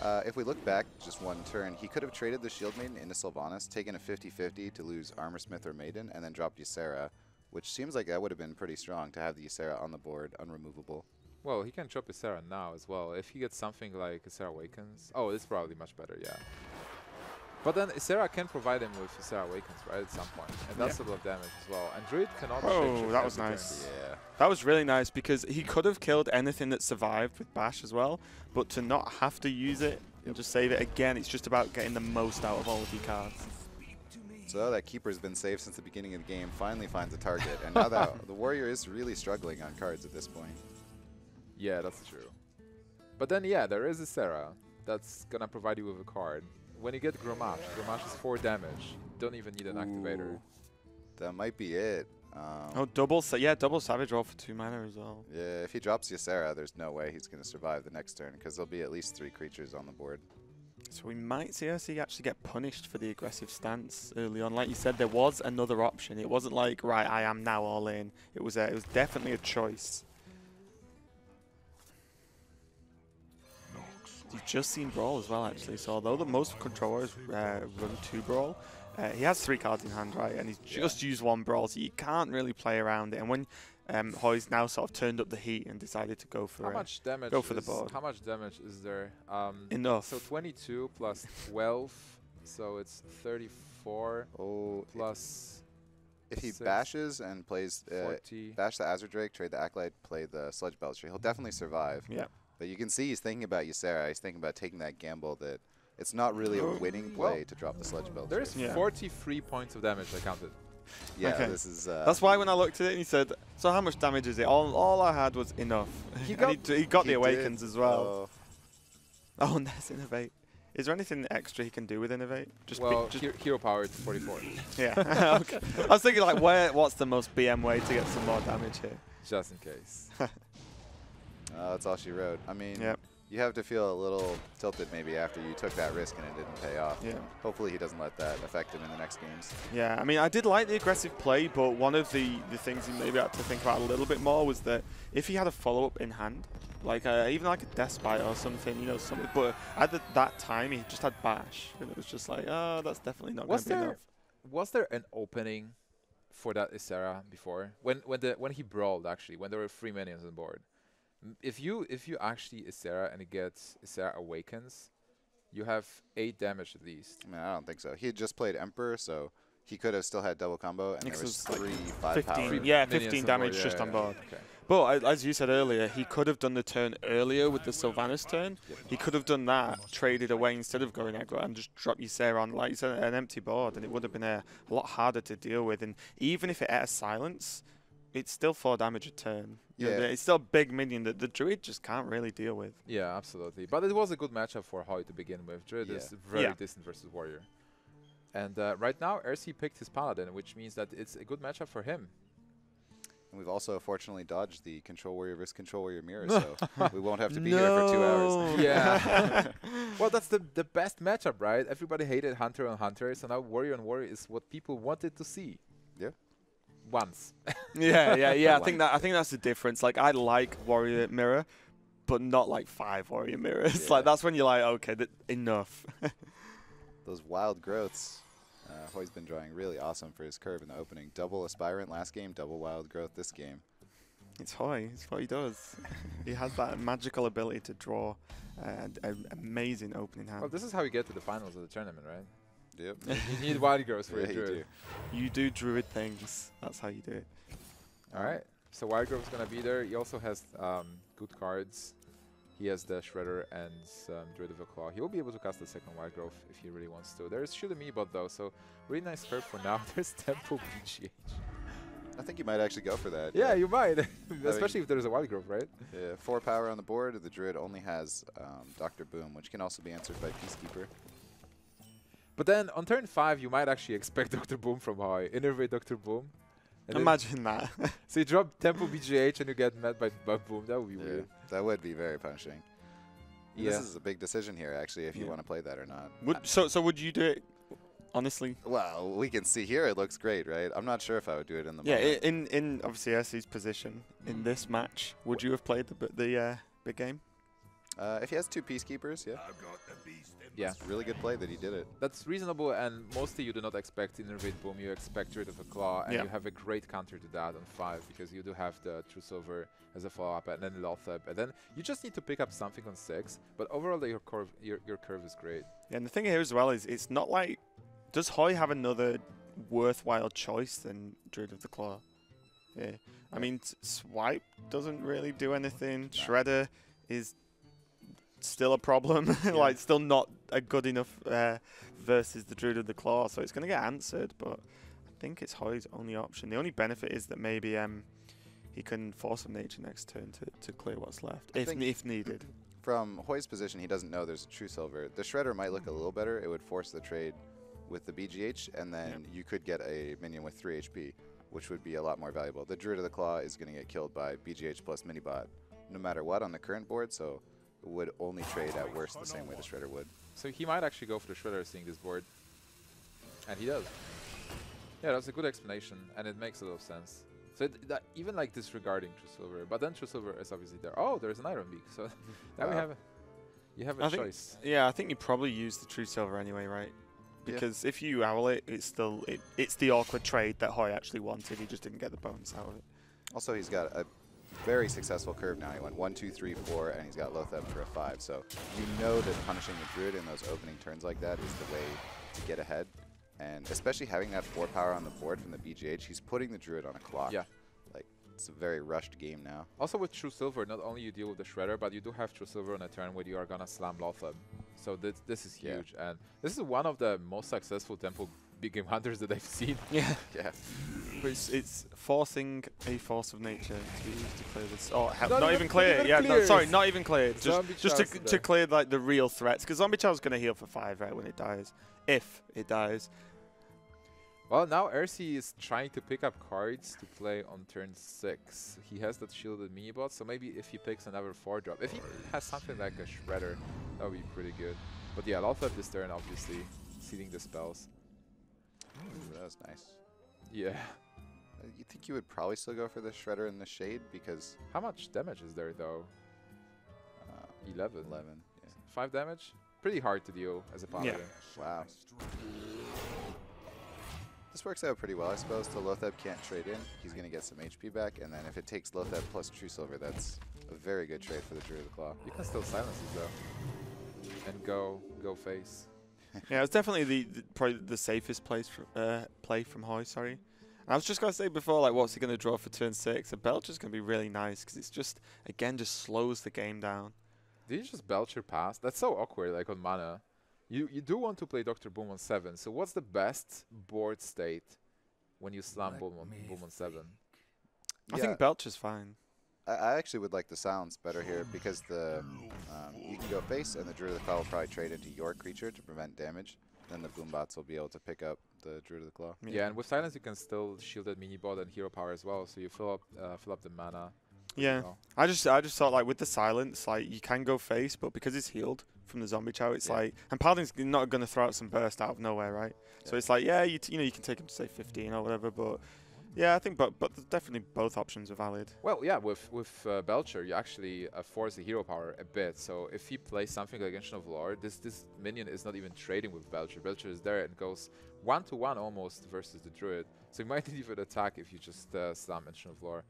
Speaker 2: Uh, if we look back just one turn, he could have traded the Shield Maiden into Sylvanas, taken a 50-50 to lose Armorsmith or Maiden, and then dropped Ysera, which seems like that would have been pretty strong to have the Ysera on the board, unremovable.
Speaker 1: Well, he can drop Ysera now as well. If he gets something like Ysera Awakens, oh, it's probably much better, yeah. But then Ysera can provide him with Ysera Awakens, right, at some point, and that's a lot of damage as well. And Druid cannot.
Speaker 3: Oh, that was
Speaker 1: every turn.
Speaker 3: nice.
Speaker 2: Yeah.
Speaker 3: That was really nice because he could have killed anything that survived with Bash as well, but to not have to use it and just save it again, it's just about getting the most out of all of your cards.
Speaker 2: So that keeper's been safe since the beginning of the game, finally finds a target, and now that (laughs) the Warrior is really struggling on cards at this point.
Speaker 1: Yeah, that's true. But then, yeah, there is a Ysera that's gonna provide you with a card. When you get Grommash, Grommash is 4 damage. Don't even need an activator.
Speaker 2: Ooh, That might be it. Um,
Speaker 3: Oh, double, yeah, double Savage Roar for two mana as well.
Speaker 2: Yeah, if he drops Ysera, there's no way he's going to survive the next turn, because there'll be at least three creatures on the board.
Speaker 3: So we might see us actually get punished for the aggressive stance early on. Like you said, there was another option. It wasn't like, right, I am now all in. It was a, it was definitely a choice. You've just seen Brawl as well, actually. So although the most controllers uh, run two Brawl, uh, he has three cards in hand, right? And he's just used one Brawl, so you can't really play around it. And when um, Hoej's now sort of turned up the heat and decided to go for
Speaker 1: How
Speaker 3: it,
Speaker 1: much damage?
Speaker 3: go for the
Speaker 1: is-
Speaker 3: board.
Speaker 1: How much damage is there? Um,
Speaker 3: enough.
Speaker 1: So 22 plus 12, so it's 34
Speaker 2: Oh,
Speaker 1: plus
Speaker 2: if he
Speaker 1: six,
Speaker 2: bashes and plays, uh, bash the Azure Drake, trade the Acolyte, play the Sludge Belcher, he'll definitely survive.
Speaker 3: yeah.
Speaker 2: But you can see he's thinking about Ysera. He's thinking about taking that gamble that it's not really a (gasps) winning play
Speaker 1: Well,
Speaker 2: to drop the Sludge Belcher.
Speaker 1: There's
Speaker 3: Yeah.
Speaker 1: 43 points of damage I counted.
Speaker 2: yeah,
Speaker 3: Okay.
Speaker 2: this is. Uh,
Speaker 3: That's why when I looked at it and he said, "So how much damage is it?" All, all I had was enough. (laughs)
Speaker 1: He got-
Speaker 3: he, he got
Speaker 2: he
Speaker 3: the
Speaker 2: did-
Speaker 3: awakens as well.
Speaker 2: oh,
Speaker 3: Oh, (laughs) and there's innovate. Is there anything extra he can do with innovate? Just, be-
Speaker 1: Well,
Speaker 3: just
Speaker 1: he- hero power to 44, (laughs)
Speaker 3: yeah. okay. I was thinking like, where? What's the most BM way to get some more damage here?
Speaker 1: just in case.
Speaker 2: Uh, that's all she wrote. I mean,
Speaker 3: Yep.
Speaker 2: you have to feel a little tilted maybe after you took that risk and it didn't pay off.
Speaker 3: Yeah.
Speaker 2: Hopefully he doesn't let that affect him in the next games.
Speaker 3: Yeah, I mean, I did like the aggressive play, but one of the, the things he maybe had to think about a little bit more was that if he had a follow up in hand, like uh, even like a Despite or something, you know, something. But at the, that time, he just had Bash, and it was just like, oh, that's definitely not going to be enough.
Speaker 1: was there an opening for that Ysera before when when the when he brawled actually when there were three minions on board? M- If you if you actually Ysera and it gets Ysera awakens, you have eight damage at least.
Speaker 2: I mean, I don't think so. He had just played Emperor, so he could have still had double combo, and
Speaker 3: Because
Speaker 2: there was
Speaker 3: it's like
Speaker 2: three five
Speaker 3: 15
Speaker 2: power.
Speaker 1: Three
Speaker 3: yeah, 15 damage
Speaker 1: yeah,
Speaker 3: just
Speaker 1: yeah,
Speaker 3: on
Speaker 1: yeah.
Speaker 3: board.
Speaker 1: Okay.
Speaker 3: But as you said earlier, he could have done the turn earlier with the Sylvanas turn. He could have done that, traded away instead of going aggro, and just drop Ysera on, like you an empty board, and it would have been a, a lot harder to deal with. And even if it ate a silence, it's still four damage a turn. You know,
Speaker 2: Yeah.
Speaker 3: it's still a big minion that the druid just can't really deal with.
Speaker 1: Yeah, absolutely. But it was a good matchup for Hoej to begin with. Druid
Speaker 2: Yeah.
Speaker 1: is very
Speaker 3: Yeah.
Speaker 1: distant versus Warrior. And uh, right now, Ersee picked his Paladin, which means that it's a good matchup for him.
Speaker 2: And we've also fortunately dodged the Control Warrior versus Control Warrior mirror, (laughs) so we won't have to be here for two hours.
Speaker 1: Yeah. (laughs) (laughs) well, that's the the best matchup, right? Everybody hated Hunter on Hunter, so now Warrior on Warrior is what people wanted to see.
Speaker 2: Yeah.
Speaker 1: Once. (laughs)
Speaker 3: yeah, yeah, (laughs) yeah. I think that I think that's the difference. Like I like Warrior Mirror, but not like five Warrior Mirrors. (laughs)
Speaker 2: Yeah.
Speaker 3: Like that's when you're like, okay, th- enough.
Speaker 2: Those wild growths. Uh, Hoej's been drawing really awesome for his curve in the opening. Double Aspirant last game, double wild growth this game.
Speaker 3: It's Hoej. It's what he does. he has that magical ability to draw and an amazing opening hand.
Speaker 1: Well, this is how you get to the finals of the tournament, right?
Speaker 2: Yep. (laughs)
Speaker 1: you need wild growth for
Speaker 2: yeah,
Speaker 1: your
Speaker 2: you
Speaker 1: druid.
Speaker 2: do.
Speaker 3: you do druid things. That's how you do it.
Speaker 1: All right. So wild growth is gonna be there. He also has um, good cards. He has the Shredder and um, Druid of the Claw. He will be able to cast the second Wild Growth if he really wants to. There's Shoot a Bot though, so really nice curve for now. (laughs) There's Tempo BGH.
Speaker 2: I think you might actually go for that.
Speaker 1: Yeah, you might. (laughs) Especially if there's a Wild Growth, right?
Speaker 2: Yeah, four power on the board. The druid only has um, Doctor Boom, which can also be answered by Peacekeeper.
Speaker 1: But then on turn 5, you might actually expect (laughs) Dr. Boom from Hoej. Innervate Dr. Boom. And
Speaker 3: Imagine that. (laughs)
Speaker 1: so you drop Tempo BGH and you get met by, by Boom. That would be
Speaker 2: Yeah,
Speaker 1: weird.
Speaker 2: that would be very punishing.
Speaker 1: Yeah.
Speaker 2: This is a big decision here, actually, if you want to play that or not.
Speaker 3: would, so, so would you do it? Honestly,
Speaker 2: Well, we can see here it looks great, right? I'm not sure if I would do it in the
Speaker 3: yeah.
Speaker 2: moment.
Speaker 3: In in obviously Ersee's position in this match, would you have played the the uh, big game?
Speaker 2: Uh, if he has two Peacekeepers, yeah.
Speaker 1: Yeah.
Speaker 2: Really good play that he did it.
Speaker 1: That's reasonable, and mostly you do not expect Innervate Boom, you expect Druid of a Claw, and
Speaker 3: Yeah.
Speaker 1: you have a great counter to that on 5, because you do have the True Silver as a follow-up, and then Loatheb, and then you just need to pick up something on 6, but overall your curve, your, your curve is great.
Speaker 3: Yeah, and the thing here as well is it's not like does Hoej have another worthwhile choice than Druid of the Claw? Yeah, I mean s- Swipe doesn't really do anything. Shredder is still a problem, (laughs) like still not a good enough uh, versus the Druid of the Claw, so it's going to get answered. But I think it's Hoej's only option. The only benefit is that maybe um he can force of nature next turn to, to clear what's left
Speaker 2: I
Speaker 3: if if needed. (clears throat)
Speaker 2: From Hoej's position, he doesn't know there's a True Silver. The Shredder might look a little better. It would force the trade with the BGH, and then you could get a minion with 3 HP, which would be a lot more valuable. The Druid of the Claw is going to get killed by BGH plus Minibot no matter what on the current board, so would only trade at worst the same way the Shredder would.
Speaker 1: So he might actually go for the Shredder seeing this board. And he does. Yeah, that's a good explanation, and it makes a lot of sense. So it, that even like disregarding True Silver, but then True Silver is obviously there. Oh, there's an Ironbeak, so (laughs) now we have a, you have a
Speaker 3: I think-
Speaker 1: choice.
Speaker 3: Yeah, I think you probably use the True Silver anyway, right?
Speaker 2: Yeah.
Speaker 3: Because if you owl it, it's still it, it's the awkward trade that Hoej actually wanted. He just didn't get the bones out of it.
Speaker 2: Also, he's got a very successful curve now. He went one, two, three, four, and he's got Loatheb for a 5. So you know that punishing the Druid in those opening turns like that is the way to get ahead. And especially having that 4 power on the board from the BGH, he's putting the Druid on a clock.
Speaker 1: Yeah.
Speaker 2: Like, it's a very rushed game now.
Speaker 1: Also with True Silver, not only you deal with the Shredder, but you do have True Silver on a turn where you are gonna slam Loatheb. So this this is
Speaker 2: Yeah.
Speaker 1: huge, and this is one of the most successful Tempo Big Game Hunters that I've seen. (laughs)
Speaker 3: Yeah,
Speaker 2: Yeah.
Speaker 3: but it's, it's forcing a force of nature to be used to clear this. Oh, hell,
Speaker 1: Not
Speaker 3: not,
Speaker 1: even-
Speaker 3: even
Speaker 1: not
Speaker 3: clear.
Speaker 1: even
Speaker 3: yeah, no, sorry, not even clear. Just
Speaker 1: Zombie
Speaker 3: just to, to clear like the real threats, because Zombie Chow's gonna heal for five, right, when it dies, if it dies.
Speaker 1: Well, now Ersee is trying to pick up cards to play on turn 6. He has that shielded mini-bot, so maybe if he picks another 4-drop, if he has something like a Shredder, that would be pretty good. But yeah, Loatheb this turn, obviously, sealing the spells.
Speaker 2: Ooh, that was nice.
Speaker 1: Yeah.
Speaker 2: Uh, You think you would probably still go for the Shredder in the Shade because
Speaker 1: How much damage is there, though?
Speaker 2: uh,
Speaker 1: 11.
Speaker 2: 11. Yeah.
Speaker 1: 5 damage? Pretty hard to deal as a paladin. Yeah.
Speaker 2: Wow. This works out pretty well, I suppose. So Loatheb can't trade in. He's going to get some HP back, and then if it takes Loatheb plus True Silver, that's a very good trade for the Druid of the Claw.
Speaker 1: You can still silence it, though. And go, go face.
Speaker 3: Yeah, it's definitely the, the probably the safest place for, uh, play from Hoej. Sorry, and I was just gonna say before, like, what's he gonna draw for turn six? A Belcher's gonna be really nice because it's just again just slows the game down.
Speaker 1: Did you just Belcher pass? That's so awkward, like on mana. You you do want to play Dr. Boom on 7, so what's the best board state when you slam Boom on, Boom on 7?
Speaker 3: I
Speaker 2: Yeah,
Speaker 3: think Belcher's fine.
Speaker 2: I, I actually would like the sounds better here because the um, you can go face, and the Druid of the Claw will probably trade into your creature to prevent damage. Then the Boombots will be able to pick up the Druid of the Claw.
Speaker 1: Yeah. and with Silence you can still shield that mini bot and hero power as well, so you fill up uh, fill up the mana.
Speaker 3: Yeah.
Speaker 1: well.
Speaker 3: I just I just thought like with the silence, like you can go face, but because it's healed from the zombie chow, it's
Speaker 1: Yeah.
Speaker 3: like and Paladin's not gonna throw out some burst out of nowhere, right? So it's like yeah, you t- you know you can take him to say 15 or whatever, but yeah, I think but but definitely both options are valid.
Speaker 1: Well, yeah, with with uh, Belcher, you actually uh, force the hero power a bit. So if he plays something like Ancient of Lore, this this minion is not even trading with Belcher. Belcher is there and goes one to one almost versus the Druid. So you (laughs) might even attack if you just uh, slam Ancient of Lore.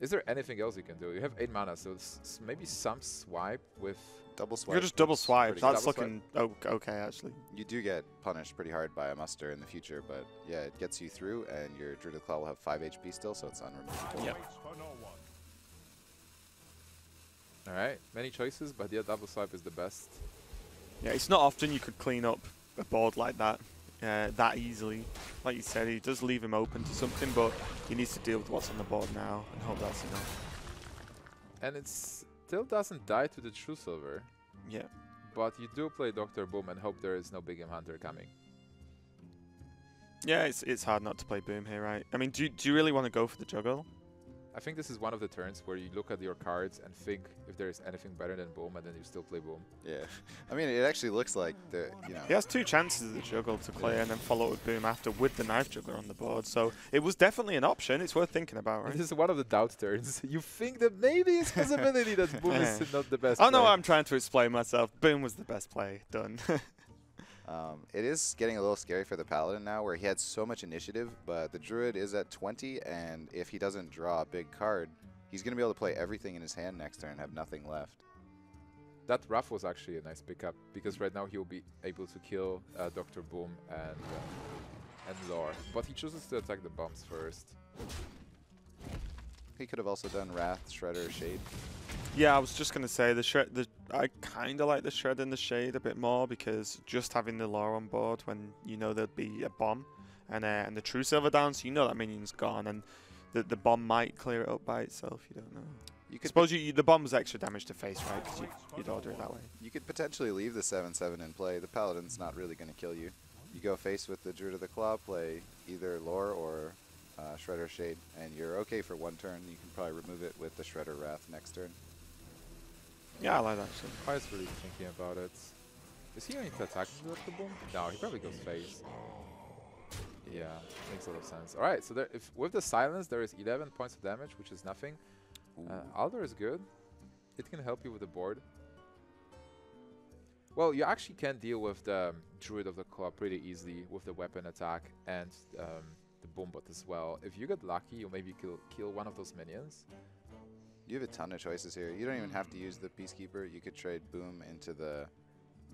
Speaker 1: Is there anything else you can do? You have eight mana, so maybe some swipe with.
Speaker 2: Double swipe.
Speaker 3: You
Speaker 2: swipe.
Speaker 3: could just double swipe. That's looking o- okay actually.
Speaker 2: You do get punished pretty hard by a muster in the future, but yeah, it gets you through, and your Druid of Claw will have 5 HP still, so it's unremovable.
Speaker 3: Yep.
Speaker 1: All right, many choices, but yeah, double swipe is the best.
Speaker 3: Yeah, it's not often you could clean up a board like that uh, that easily. Like you said, he does leave him open to something, but he needs to deal with what's on the board now and hope that's enough.
Speaker 1: And it still doesn't die to the True Silver,
Speaker 3: Yeah.
Speaker 1: but you do play Doctor Boom and hope there is no Big Game Hunter coming.
Speaker 3: Yeah, it's it's hard not to play Boom here, right? I mean, do do you really want to go for the juggle?
Speaker 1: I think this is one of the turns where you look at your cards and think if there is anything better than Boom, and then you still play Boom.
Speaker 2: Yeah. (laughs) I mean, it actually looks like the, you know,
Speaker 3: He has two chances to juggle to clear and then follow it with Boom after with the knife juggler on the board. So it was definitely an option. It's worth thinking about, right?
Speaker 1: This is one of the doubt turns. (laughs) you think that maybe it's possibility that Boom is (laughs) not the best.
Speaker 3: Oh, I know
Speaker 1: play.
Speaker 3: I'm trying to explain myself. Boom was the best play. Done.
Speaker 2: Um, it is getting a little scary for the Paladin now, where he had so much initiative, but the Druid is at 20, and if he doesn't draw a big card, he's going to be able to play everything in his hand next turn and have nothing left.
Speaker 1: That Ruff was actually a nice pickup because right now he'll be able to kill uh, Doctor Boom and uh, and Lore, but he chooses to attack the bombs first.
Speaker 2: He could have also done Wrath, Shredder, Shade.
Speaker 3: Yeah, I was just gonna say the shred. The I kind of like the shred in the shade a bit more because just having the lore on board when you know there'd be a bomb, and uh, and the true silver down, so you know that minion's gone, and the the bomb might clear it up by itself. You don't know.
Speaker 2: You could
Speaker 3: Suppose you, you the bomb's extra damage to face, right? 'cause you, you'd order it that way.
Speaker 2: You could potentially leave the 7-7 in play. The Paladin's not really going to kill you. You go face with the Druid of the Claw, play either Lore or uh, Shredder Shade, and you're okay for one turn. You can probably remove it with the Shredder Wrath next turn.
Speaker 3: Yeah, I like that. Actually.
Speaker 1: I was really thinking about it. Is he going to attack with the Boom? No, he probably goes face. Yeah, makes a lot of sense. All right, so there, if with the silence there is 11 points of damage, which is nothing. Uh, Aldor is good. It can help you with the board. Well, you actually can deal with the um, Druid of the Claw pretty easily with the weapon attack and um, the Boombot as well. If you get lucky, you maybe kill kill one of those minions.
Speaker 2: You have a ton of choices here. You don't even have to use the Peacekeeper. You could trade Boom into the...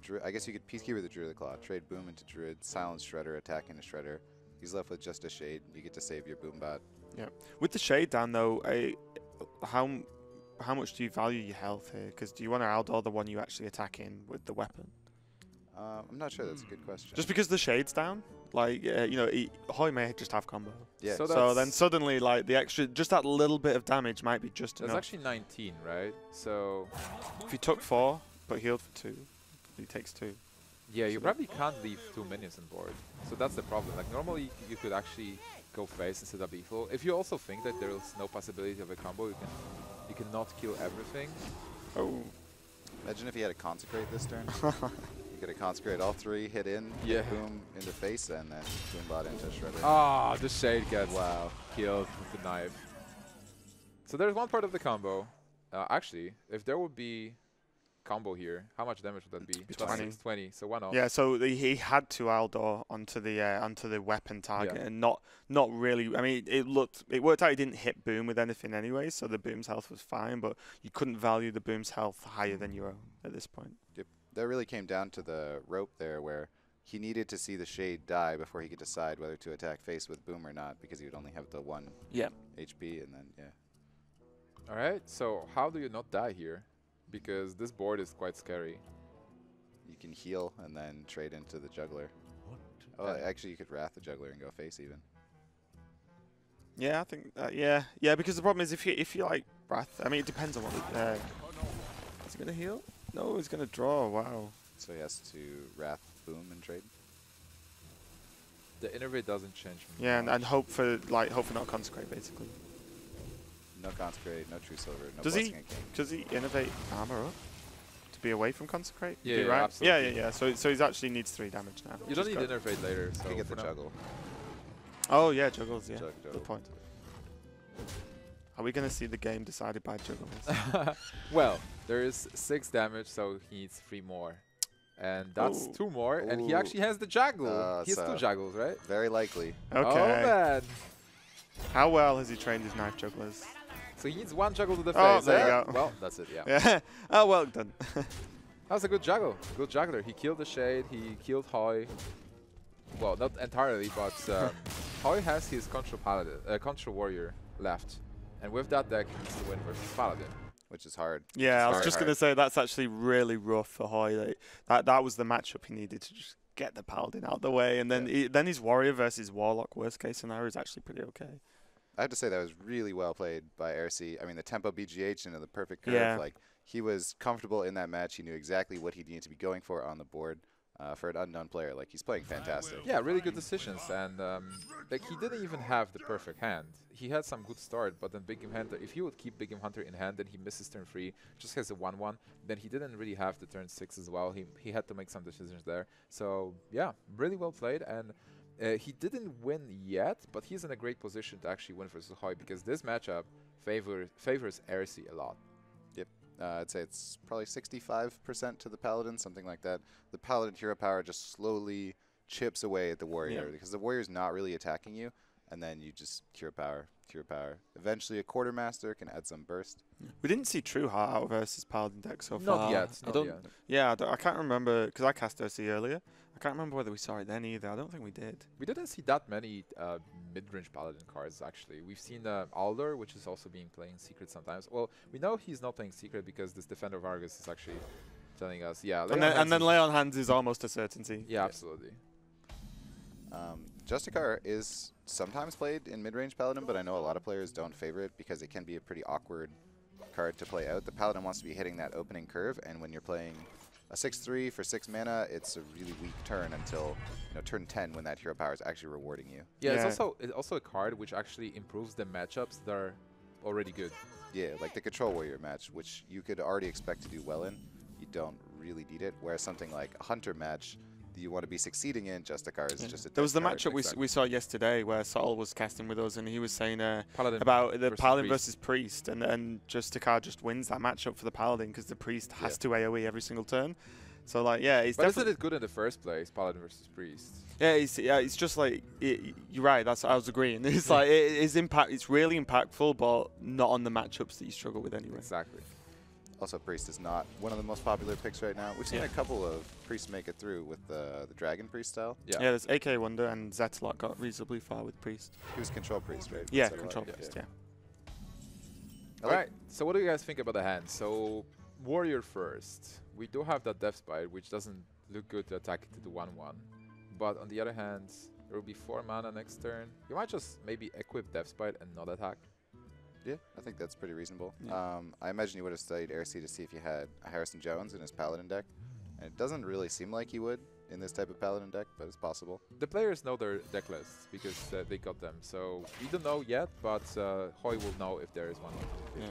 Speaker 2: Dru I guess you could Peacekeeper the Druid of the Claw. Trade Boom into Druid, silence Shredder, attack into Shredder. He's left with just a Shade. You get to save your Boom Boombot. Yeah.
Speaker 3: With the shade down though, I, how how much do you value your health here? Because do you want to outdoor the one you actually attack in with the weapon?
Speaker 2: Uh, I'm not sure. That's a good question.
Speaker 3: Just because the shade's down, like uh, you know, he, Hoej may just have combo.
Speaker 2: yeah.
Speaker 1: So
Speaker 3: So then suddenly, like the extra, just that little bit of damage might be just
Speaker 1: That's
Speaker 3: enough.
Speaker 1: actually 19, right? So
Speaker 3: if he took four but healed for two, he takes two.
Speaker 1: Yeah, you
Speaker 3: So that-
Speaker 1: probably can't leave two minions on board. So that's the problem. Like normally you could actually go face instead of lethal. If you also think that there is no possibility of a combo, you can you cannot kill everything.
Speaker 3: Oh.
Speaker 2: Imagine if he had to consecrate this turn. (laughs) (laughs) he could have consecrated all three, hit in,
Speaker 1: Yeah.
Speaker 2: boom into face, and then boom bot into shredder.
Speaker 1: Ah, the shade gets
Speaker 2: Wow.
Speaker 1: killed with the knife. So there's one part of the combo. Uh, actually, if there would be combo here, how much damage would that be?
Speaker 3: Be
Speaker 1: Plus
Speaker 3: 20.
Speaker 1: 20. So one off.
Speaker 3: Yeah, so the, he had to Aldor onto the uh, onto the weapon target,
Speaker 1: Yeah.
Speaker 3: and not not really. I mean, it looked it worked out. He didn't hit boom with anything anyway, so the boom's health was fine. But you couldn't value the boom's health higher than your own at this point.
Speaker 2: That really came down to the rope there, where he needed to see the shade die before he could decide whether to attack face with boom or not, because he would only have the one
Speaker 3: Yeah.
Speaker 2: HP, and then yeah.
Speaker 1: All right. So how do you not die here? Because this board is quite scary.
Speaker 2: You can heal and then trade into the juggler. What? Oh,
Speaker 1: Okay.
Speaker 2: actually, you could wrath the juggler and go face even.
Speaker 3: Yeah, I think uh, yeah, yeah. Because the problem is if you if you like breath, I mean, it depends on what. It, uh, is he gonna heal? No, he's gonna draw. Wow.
Speaker 2: So he has to wrath boom and trade.
Speaker 1: The innervate doesn't change.
Speaker 3: Yeah, and, and hope for like hope for not consecrate basically.
Speaker 2: No consecrate, no true silver, no
Speaker 3: Does he-
Speaker 2: blessing of king.
Speaker 3: Does he innervate armor up to be away from consecrate?
Speaker 1: Yeah,
Speaker 3: Be
Speaker 1: yeah,
Speaker 3: right? yeah,
Speaker 1: absolutely.
Speaker 3: yeah, yeah. So so he's actually needs three damage now.
Speaker 1: You
Speaker 3: which
Speaker 1: don't need
Speaker 3: good.
Speaker 1: innervate later. So
Speaker 2: Could get the juggle.
Speaker 3: Oh yeah, juggles. Yeah,
Speaker 2: Jug-
Speaker 3: good point. Are we gonna see the game decided by juggles? (laughs)
Speaker 1: well, there is six damage, so he needs three more. And that's
Speaker 3: Ooh.
Speaker 1: two more, and he actually has the juggle.
Speaker 2: Uh,
Speaker 1: he has two
Speaker 2: so-
Speaker 1: juggles, right?
Speaker 2: Very likely.
Speaker 3: okay.
Speaker 1: Oh, man.
Speaker 3: How well has he trained his knife jugglers?
Speaker 1: So he needs one juggle to the face.
Speaker 3: Oh, there you
Speaker 1: eh?
Speaker 3: go.
Speaker 1: Well, that's it, yeah.
Speaker 3: Yeah. (laughs) oh, well done. (laughs)
Speaker 1: That was a good juggle. Good juggler. He killed the Shade, he killed Hoej. Well, not entirely, but um, Hoej has his Control Paladin, uh, Control Warrior left. And with that deck, he needs to win versus Paladin.
Speaker 2: which is hard.
Speaker 3: yeah, I was just gonna say that's actually really rough for Hoej. That that, that was the matchup he needed to just get the paladin out of the way, and then
Speaker 2: Yeah.
Speaker 3: he, then his warrior versus warlock. Worst case scenario is actually pretty okay.
Speaker 2: I have to say that was really well played by Ersee. I mean, the tempo BGH into the perfect curve.
Speaker 3: Yeah.
Speaker 2: Like he was comfortable in that match. He knew exactly what he needed to be going for on the board uh, for an unknown player. Like he's playing fantastic.
Speaker 1: Yeah, really good decisions, and um, like he didn't even have the perfect hand. He had some good start, but then Big Game Hunter, if he would keep Big Game Hunter in hand, then he misses turn three, just has a one-one. Then he didn't really have the turn six as well. He he had to make some decisions there. So yeah, really well played, and uh, he didn't win yet, but he's in a great position to actually win versus Hoej because this matchup favors favors Ersee a lot.
Speaker 2: Uh, I'd say it's probably 65% to the paladin, something like that. The paladin hero power just slowly chips away at the warrior
Speaker 3: Yeah.
Speaker 2: because the warrior's not really attacking you, and then you just cure power, cure power. Eventually, a quartermaster can add some burst.
Speaker 3: We didn't see True Heart out versus paladin deck so
Speaker 1: not
Speaker 3: far.
Speaker 1: yet,
Speaker 3: I
Speaker 1: not
Speaker 3: don't.
Speaker 1: yet.
Speaker 3: Yeah, I, don't- I can't remember because I cast OC earlier. I can't remember whether we saw it then either. I don't think we did.
Speaker 1: We didn't see that many uh, mid-range paladin cards actually. We've seen uh, Aldor, which is also being playing secret sometimes. Well, we know he's not playing secret because this defender of Argus is actually telling us, yeah.
Speaker 3: And then,
Speaker 1: Hands
Speaker 3: and then
Speaker 1: Lay
Speaker 3: on Hands is almost a certainty.
Speaker 1: yeah, absolutely.
Speaker 2: Um, Justicar is sometimes played in mid-range paladin, but I know a lot of players don't favor it because it can be a pretty awkward card to play out. The paladin wants to be hitting that opening curve, and when you're playing a 6-3 for 6 mana, it's a really weak turn until you know turn 10 when that hero power is actually rewarding you.
Speaker 1: Yeah, it's also it's also a card which actually improves the matchups that are already good.
Speaker 2: Yeah, like the Control Warrior match, which you could already expect to do well in, you don't really need it. Whereas something like a Hunter match that you want to be succeeding in, Justicar is
Speaker 3: Yeah.
Speaker 2: just a
Speaker 3: There was the
Speaker 2: dead card.
Speaker 3: matchup we, s- we saw yesterday where Sol was casting with us and he was saying uh,
Speaker 1: Paladin
Speaker 3: about the
Speaker 1: versus
Speaker 3: Paladin
Speaker 1: Priest.
Speaker 3: versus Priest and, and Justicar just wins that matchup for the Paladin because the Priest has
Speaker 2: Yeah.
Speaker 3: to AoE every single turn. So like yeah, it's
Speaker 1: But isn't
Speaker 3: definitely
Speaker 1: it good in the first place, Paladin versus Priest?
Speaker 3: yeah, it's, yeah, it's just like it, you're right. That's I was agreeing. (laughs) It's like it is impact. It's really impactful, but not on the matchups that you struggle with anyway.
Speaker 1: Exactly.
Speaker 2: Also, Priest is not one of the most popular picks right now. We've seen
Speaker 3: Yeah.
Speaker 2: a couple of Priests make it through with the, the Dragon Priest style.
Speaker 1: Yeah.
Speaker 3: Yeah, there's Akawonder and Zetalot got reasonably far with Priest.
Speaker 2: He was Control Priest, right?
Speaker 3: Yeah,
Speaker 2: That's
Speaker 3: Control
Speaker 2: like,
Speaker 3: Priest. Yeah.
Speaker 2: I
Speaker 1: All
Speaker 2: like-
Speaker 1: right. So what do you guys think about the hand? So warrior first. We do have that Deathbite, which doesn't look good to attack to the one-one. But on the other hand, there will be four mana next turn. You might just maybe equip Deathbite and not attack.
Speaker 2: Yeah, I think that's pretty reasonable.
Speaker 3: Yeah.
Speaker 2: Um, I imagine you would have studied Ersee to see if you had a Harrison Jones in his Paladin deck. And it doesn't really seem like he would. in this type of Paladin deck, but it's possible.
Speaker 1: The players know their deck lists because uh, they got them. So we don't know yet, but uh, Hoej will know if there is one.
Speaker 3: Yeah.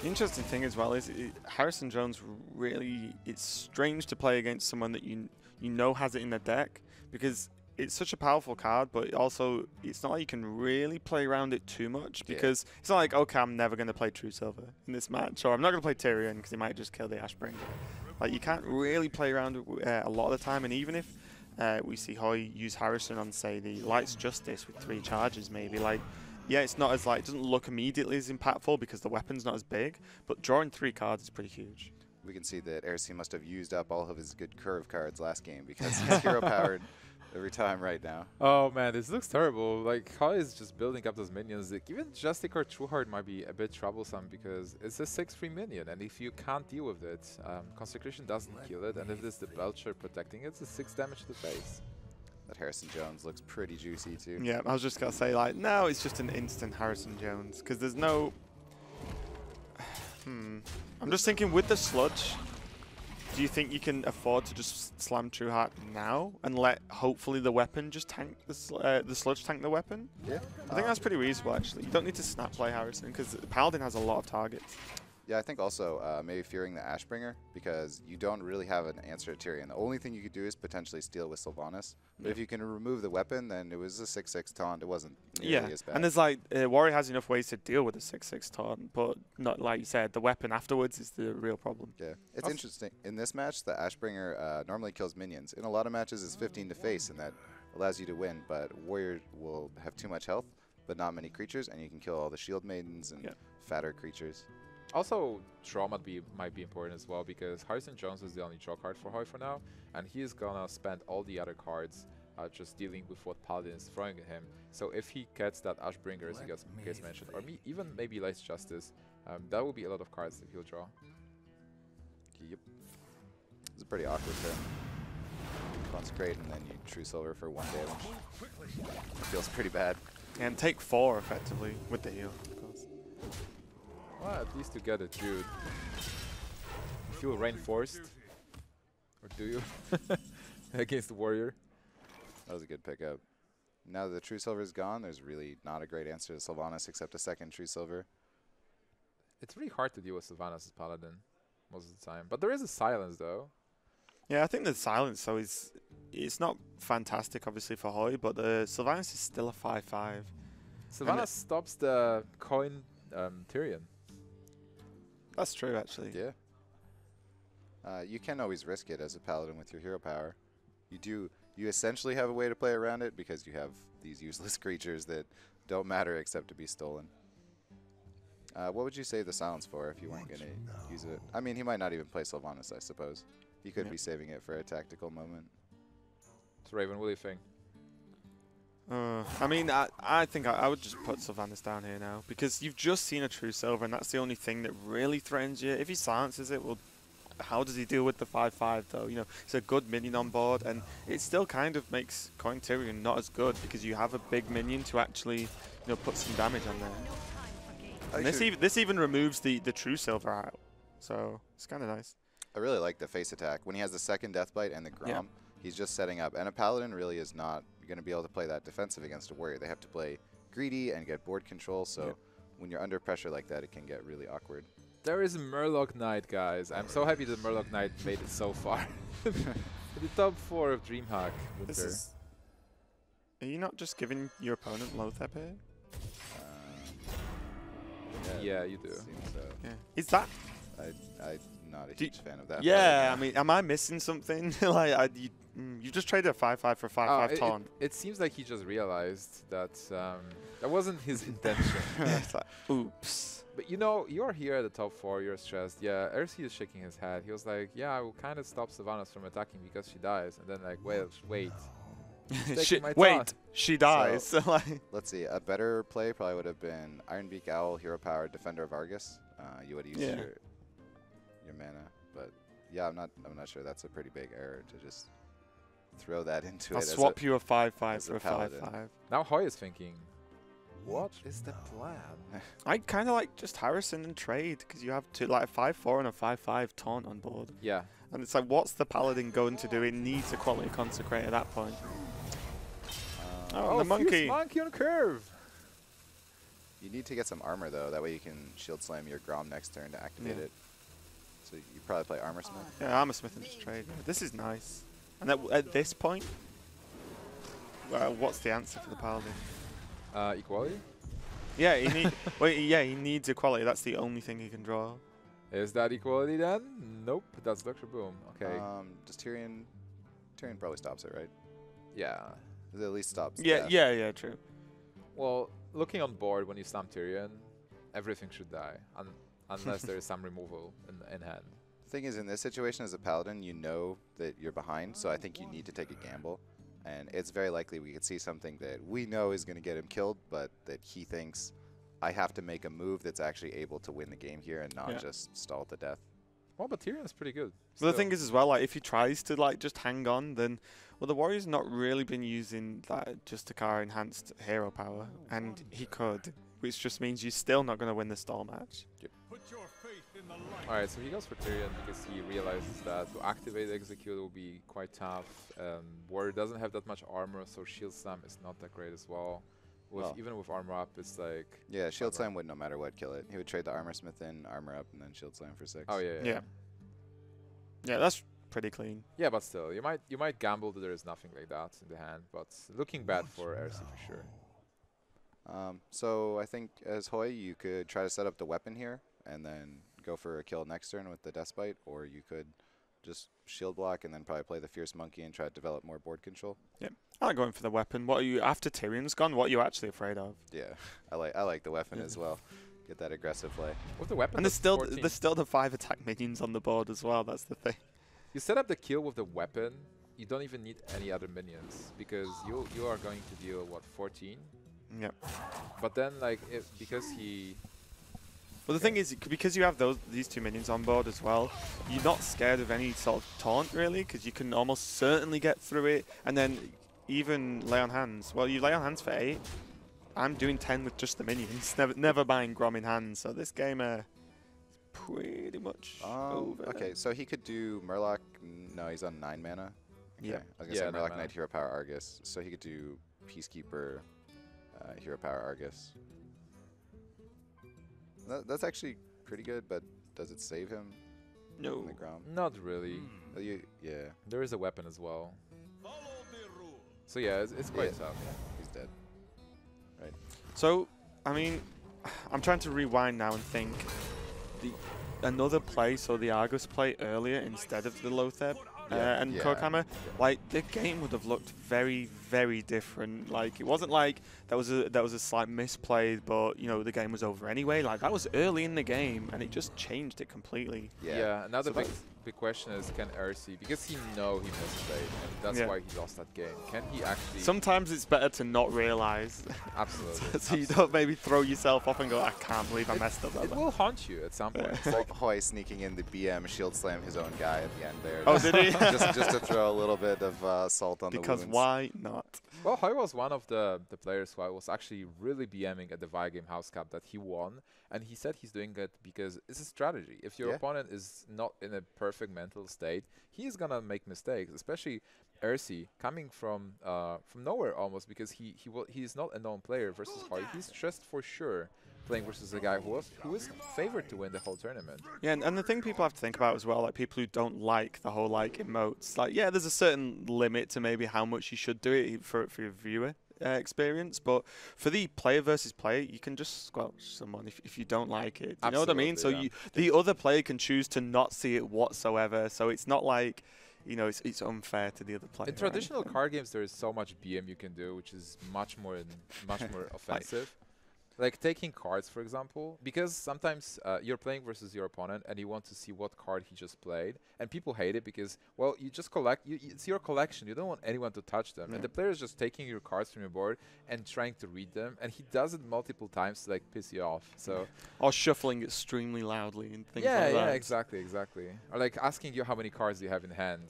Speaker 3: The interesting thing as well is it, Harrison Jones really it's strange to play against someone that you you know has it in their deck because it's such a powerful card, but also it's not like you can really play around it too much
Speaker 2: Yeah.
Speaker 3: because it's not like okay, I'm never going to play True Silver in this match, or I'm not going to play Tirion because he might just kill the Ashbringer. Like you can't really play around uh, a lot of the time, and even if uh, we see Hoej use Harrison on say the Lights Justice with three charges, maybe like. Yeah, it's not as like it doesn't look immediately as impactful because the weapon's not as big, but drawing three cards is pretty huge.
Speaker 2: We can see that Ersee must have used up all of his good curve cards last game because he's hero powered (laughs) every time right now.
Speaker 1: Oh man, this looks terrible. Like Hoej is just building up those minions. Like, even Justicar Trueheart might be a bit troublesome because it's a 6-3 minion, and if you can't deal with it, um, Consecration doesn't kill it, and if it's the Belcher protecting it, it's a 6 damage to the face.
Speaker 2: That Harrison Jones looks pretty juicy too.
Speaker 3: Yeah, I was just gonna say like now it's just an instant Harrison Jones because there's no. (sighs) Hmm. I'm just thinking with the sludge. Do you think you can afford to just slam True Heart now and let hopefully the weapon just tank the sl uh, the sludge tank the weapon?
Speaker 2: Yeah.
Speaker 3: I think that's pretty reasonable actually. You don't need to snap play Harrison because Paladin has a lot of targets.
Speaker 2: Yeah, I think also uh, maybe fearing the Ashbringer because you don't really have an answer to Tirion. The only thing you could do is potentially steal with Sylvanas. But
Speaker 3: Yeah.
Speaker 2: if you can remove the weapon, then it was a 6-6 taunt. It wasn't nearly
Speaker 3: Yeah,
Speaker 2: as bad.
Speaker 3: and there's like uh, Warrior has enough ways to deal with a six six taunt, but not like you said. The weapon afterwards is the real problem.
Speaker 2: yeah, it's
Speaker 1: Also-
Speaker 2: interesting. In this match, the Ashbringer uh, normally kills minions. In a lot of matches, it's 15 to face, and that allows you to win. But Warrior will have too much health, but not many creatures, and you can kill all the shield maidens and
Speaker 3: Yeah.
Speaker 2: fatter creatures.
Speaker 1: Also, draw might be might be important as well because Harrison Jones is the only draw card for Hoej for now, and he is gonna spend all the other cards uh, just dealing with what Paladin is throwing at him. So if he gets that Ashbringer, as he gets, gets mentioned, or me, even maybe Lights Justice, um, that will be a lot of cards that he'll draw.
Speaker 2: Yep. It's pretty awkward turn. Consecrate, and then you True Silver for one damage. Feels pretty bad.
Speaker 3: And take four effectively with the heal, of course.
Speaker 1: Well, at least you get a Jude. You feel reinforced, or do you? (laughs) Against the Warrior.
Speaker 2: That was a good pickup. Now that the True Silver is gone, there's really not a great answer to Sylvanas except a second True Silver.
Speaker 1: It's really hard to deal with Sylvanas as Paladin most of the time, but there is a silence though.
Speaker 3: Yeah, I think the silence so is it's not fantastic obviously for Hoej, but the Sylvanas is still a five five.
Speaker 1: Sylvanas stops the coin um, Tirion.
Speaker 3: That's true actually.
Speaker 2: Yeah. Uh, you can always risk it as a paladin with your hero power. You do. You essentially have a way to play around it because you have these useless (laughs) creatures that don't matter except to be stolen. Uh, what would you save the silence for if you weren't going to use it? I mean, he might not even play Sylvanas, I suppose. He could
Speaker 3: Yeah.
Speaker 2: be saving it for a tactical moment.
Speaker 1: So Raven, what do you think?
Speaker 3: Uh, I mean, I, I think I, I would just put Sylvanas down here now because you've just seen a true silver, and that's the only thing that really threatens you. If he silences it, well, how does he deal with the five five though? You know, it's a good minion on board, and it still kind of makes Coin Tirion not as good because you have a big minion to actually, you know, put some damage on there. And this even this even removes the the true silver out, so it's kind of nice.
Speaker 2: I really like the face attack. When he has the second death bite and the Grom,
Speaker 3: Yeah.
Speaker 2: he's just setting up. And a paladin really is not going to be able to play that defensive against a warrior. They have to play greedy and get board control. So
Speaker 3: Yep.
Speaker 2: when you're under pressure like that, it can get really awkward.
Speaker 1: There is Murloc Knight, guys. I'm so happy that Murloc Knight made it so far. (laughs) the top four of DreamHack
Speaker 3: This is Are you not just giving your opponent Loatheb here?
Speaker 2: Um,
Speaker 1: Yeah, you do.
Speaker 2: seems so.
Speaker 3: Yeah. Is that
Speaker 2: I, I'm not a
Speaker 3: Do-
Speaker 2: huge fan of that. but
Speaker 3: Yeah, I mean, am I missing something? (laughs) like, I, you, mm, you just traded a five-five for
Speaker 1: Oh,
Speaker 3: five-five
Speaker 1: it, it,
Speaker 3: taunt.
Speaker 1: it seems like he just realized that um, that wasn't his (laughs) intention. (laughs)
Speaker 3: Like, Oops.
Speaker 1: But you know, you're here at the top four, you're stressed. Yeah, Ersee is shaking his head. He was like, yeah, I will kind of stop Sylvanas from attacking because she dies. And then like, wait, wait. (laughs) taking
Speaker 3: She-
Speaker 1: my
Speaker 3: wait, she dies. So, like,
Speaker 2: Let's see. A better play probably would have been Ironbeak Owl, Hero Power, Defender of Argus. Uh, you would have used
Speaker 3: Yeah.
Speaker 2: your your mana, but yeah, I'm not. I'm not sure. That's a pretty big error to just throw that into
Speaker 3: I'll
Speaker 2: it. as a-
Speaker 3: swap you a five-five
Speaker 2: as
Speaker 3: for
Speaker 2: a
Speaker 3: a
Speaker 2: paladin.
Speaker 3: five-five.
Speaker 1: Now Hoej is thinking. What is the plan? (laughs)
Speaker 3: I kind of like just Harrison and trade because you have two, like a five four and a five five taunt on board,
Speaker 1: Yeah.
Speaker 3: and it's like, what's the paladin going to do? It needs a quality consecrate at that point.
Speaker 2: Um,
Speaker 3: Oh, the monkey.
Speaker 1: monkey on a curve.
Speaker 2: You need to get some armor though. That way you can shield slam your Grom next turn to activate
Speaker 3: Yeah.
Speaker 2: it. So you probably play armor smith.
Speaker 3: Yeah, Armor Smith and just trade. This is nice. And at, at this point, well, what's the answer for the paladin?
Speaker 1: Uh, equality?
Speaker 3: Yeah, he need. (laughs) wait, yeah, he needs equality. That's the only thing he can draw.
Speaker 1: Is that equality then? Nope. That's Lecture Boom. Okay.
Speaker 2: Um, does Tirion? Tirion probably stops it, right?
Speaker 1: yeah.
Speaker 2: It at least stops.
Speaker 3: Yeah,
Speaker 2: death.
Speaker 3: yeah, yeah, true.
Speaker 1: Well, looking on board when you slam Tirion, everything should die. Un unless there is some (laughs) removal in, in hand.
Speaker 2: Thing is, in this situation as a paladin, you know that you're behind, so I think you need to take a gamble. And it's very likely we could see something that we know is going to get him killed, but that he thinks I have to make a move that's actually able to win the game here and not
Speaker 3: Yeah.
Speaker 2: just stall to death.
Speaker 1: Well, but Tirion's pretty good.
Speaker 3: But the thing is, as well, like if he tries to like just hang on, then well, the Warriors not really been using that Justicar enhanced hero power, oh, and he could, which just means you're still not going to win the stall match.
Speaker 1: Alright, so he goes for Tirion because he realizes that to activate Execute will be quite tough. Um, Warrior doesn't have that much armor, so Shield Slam is not that great as well. With,
Speaker 2: Well.
Speaker 1: even with armor up, it's like...
Speaker 2: Yeah, shield slam would no matter what kill it. He would trade the armor smith in, armor up, and then shield slam for six.
Speaker 1: Oh, yeah, yeah.
Speaker 3: Yeah, yeah, that's pretty clean.
Speaker 1: Yeah, but still, you might you might gamble that there is nothing like that in the hand, but looking bad for Ersee for sure.
Speaker 2: Um, so I think as Hoej, you could try to set up the weapon here, and then go for a kill next turn with the Deathbite, or you could just shield block and then probably play the Fierce Monkey and try to develop more board control. Yep.
Speaker 3: I like going for the weapon. What are you after Tirion's gone? What are you actually afraid of?
Speaker 2: Yeah, (laughs) I like I like the weapon
Speaker 3: Yeah.
Speaker 2: as well. Get that aggressive play.
Speaker 1: With the weapon,
Speaker 3: And there's still
Speaker 1: 14.
Speaker 3: there's still the five attack minions on the board as well. That's the thing.
Speaker 1: You set up the kill with the weapon, you don't even need any other minions because you you are going to deal what 14.
Speaker 3: Yep.
Speaker 1: But then like if because he
Speaker 3: Well, the thing is, because you have those these two minions on board as well, you're not scared of any sort of taunt really, because you can almost certainly get through it, and then even lay on hands. Well, you lay on hands for eight. I'm doing ten with just the minions, (laughs) never never buying Grom in hand. So this game uh, is pretty much
Speaker 2: Um,
Speaker 3: over.
Speaker 2: okay, so he could do Murloc. No, he's on nine mana.
Speaker 3: Yeah.
Speaker 2: I was gonna
Speaker 1: Yeah,
Speaker 2: say
Speaker 1: nine
Speaker 2: Murloc
Speaker 1: mana.
Speaker 2: Knight Hero Power Argus. So he could do Peacekeeper, uh, Hero Power Argus. That, that's actually pretty good, but does it save him
Speaker 3: No.
Speaker 2: in the Grom?
Speaker 1: not really.
Speaker 2: Uh, you, yeah,
Speaker 1: There is a weapon as well. So yeah, it's, it's quite
Speaker 2: Yeah.
Speaker 1: tough.
Speaker 2: he's dead. Right.
Speaker 3: So, I mean, I'm trying to rewind now and think. The another play, so the Argus play earlier instead of the Lotheb uh, and
Speaker 2: Yeah.
Speaker 3: Coghammer, like the game would have looked very, very different. Like it wasn't like that was a that was a slight misplay, but you know the game was over anyway. Like that was early in the game, and it just changed it completely.
Speaker 2: Yeah.
Speaker 1: yeah another
Speaker 2: So
Speaker 1: big
Speaker 2: that's-
Speaker 1: big question is can Ersee because he know he misplayed and that's
Speaker 3: Yeah.
Speaker 1: why he lost that game. Can he actually
Speaker 3: Sometimes it's better to not realize,
Speaker 1: absolutely (laughs)
Speaker 3: so you
Speaker 1: absolutely.
Speaker 3: don't maybe throw yourself off and go, I can't believe I messed up that.
Speaker 1: It
Speaker 3: bad."
Speaker 1: will haunt you at some point. It's like,
Speaker 2: Hoej sneaking in the BM shield slam his own guy at the end there.
Speaker 3: Oh, did he? (laughs)
Speaker 2: just, just to throw a little bit of uh, salt on
Speaker 3: because
Speaker 2: the wounds.
Speaker 3: Because why not?
Speaker 1: Well, Hoej was one of the, the players who I was actually really BMing at the Game House Cup that he won, and he said he's doing it because it's a strategy. If your
Speaker 2: Yeah.
Speaker 1: opponent is not in a perfect mental state, he is gonna make mistakes, especially Ersee coming from uh, from nowhere almost because he he will he is not a known player versus Hoej. He's just for sure playing versus a guy who was who is favored to win the whole tournament.
Speaker 3: Yeah, and, and the thing people have to think about as well, like people who don't like the whole like emotes, like yeah, there's a certain limit to maybe how much you should do it for for your viewer uh, experience, but for the player versus player, you can just squelch someone if, if you don't like it. You know what I mean? So
Speaker 1: Absolutely,
Speaker 3: you the other player can choose to not see it whatsoever. So it's not like you know it's it's unfair to the other player.
Speaker 1: In traditional
Speaker 3: anything.
Speaker 1: card games, there is so much BM you can do, which is much more much more (laughs) offensive. Like taking cards, for example, because sometimes uh, you're playing versus your opponent and you want to see what card he just played, and people hate it because, well, you just collect. You, it's your collection. You don't want anyone to touch them,
Speaker 3: Yeah.
Speaker 1: and the player is just taking your cards from your board and trying to read them, and he does it multiple times to like piss you off. So (laughs)
Speaker 3: or shuffling extremely loudly and things
Speaker 1: yeah,
Speaker 3: like that.
Speaker 1: yeah, exactly, exactly. Or like asking you how many cards you have in hand,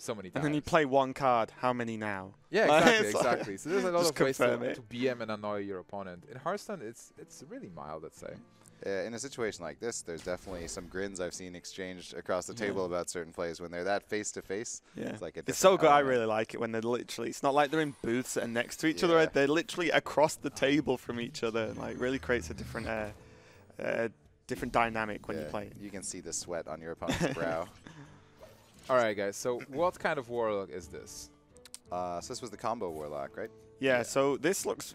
Speaker 1: so many times.
Speaker 3: And then you play one card. How many now?
Speaker 1: Yeah, exactly,
Speaker 3: like-
Speaker 1: exactly. so there's a lot of ways to, to BM and annoy your opponent. In Hearthstone, it's it's really mild, let's say.
Speaker 2: Uh, in a situation like this, there's definitely some grins I've seen exchanged across the
Speaker 3: Yeah.
Speaker 2: table about certain plays when they're that face to face.
Speaker 3: Yeah.
Speaker 2: It's like a
Speaker 3: It's so
Speaker 2: different
Speaker 3: good. I really like it when they're literally. It's not like they're in booths and next to each other.
Speaker 2: Yeah.
Speaker 3: right? They're literally across the table from each other. and, Like really creates a different, uh, uh, different dynamic when you play. it.
Speaker 2: You can see the sweat on your opponent's (laughs) brow.
Speaker 1: All right, guys. So what kind of warlock is this?
Speaker 2: Uh, so this was the combo warlock, right?
Speaker 3: Yeah,
Speaker 1: Yeah.
Speaker 3: So this looks.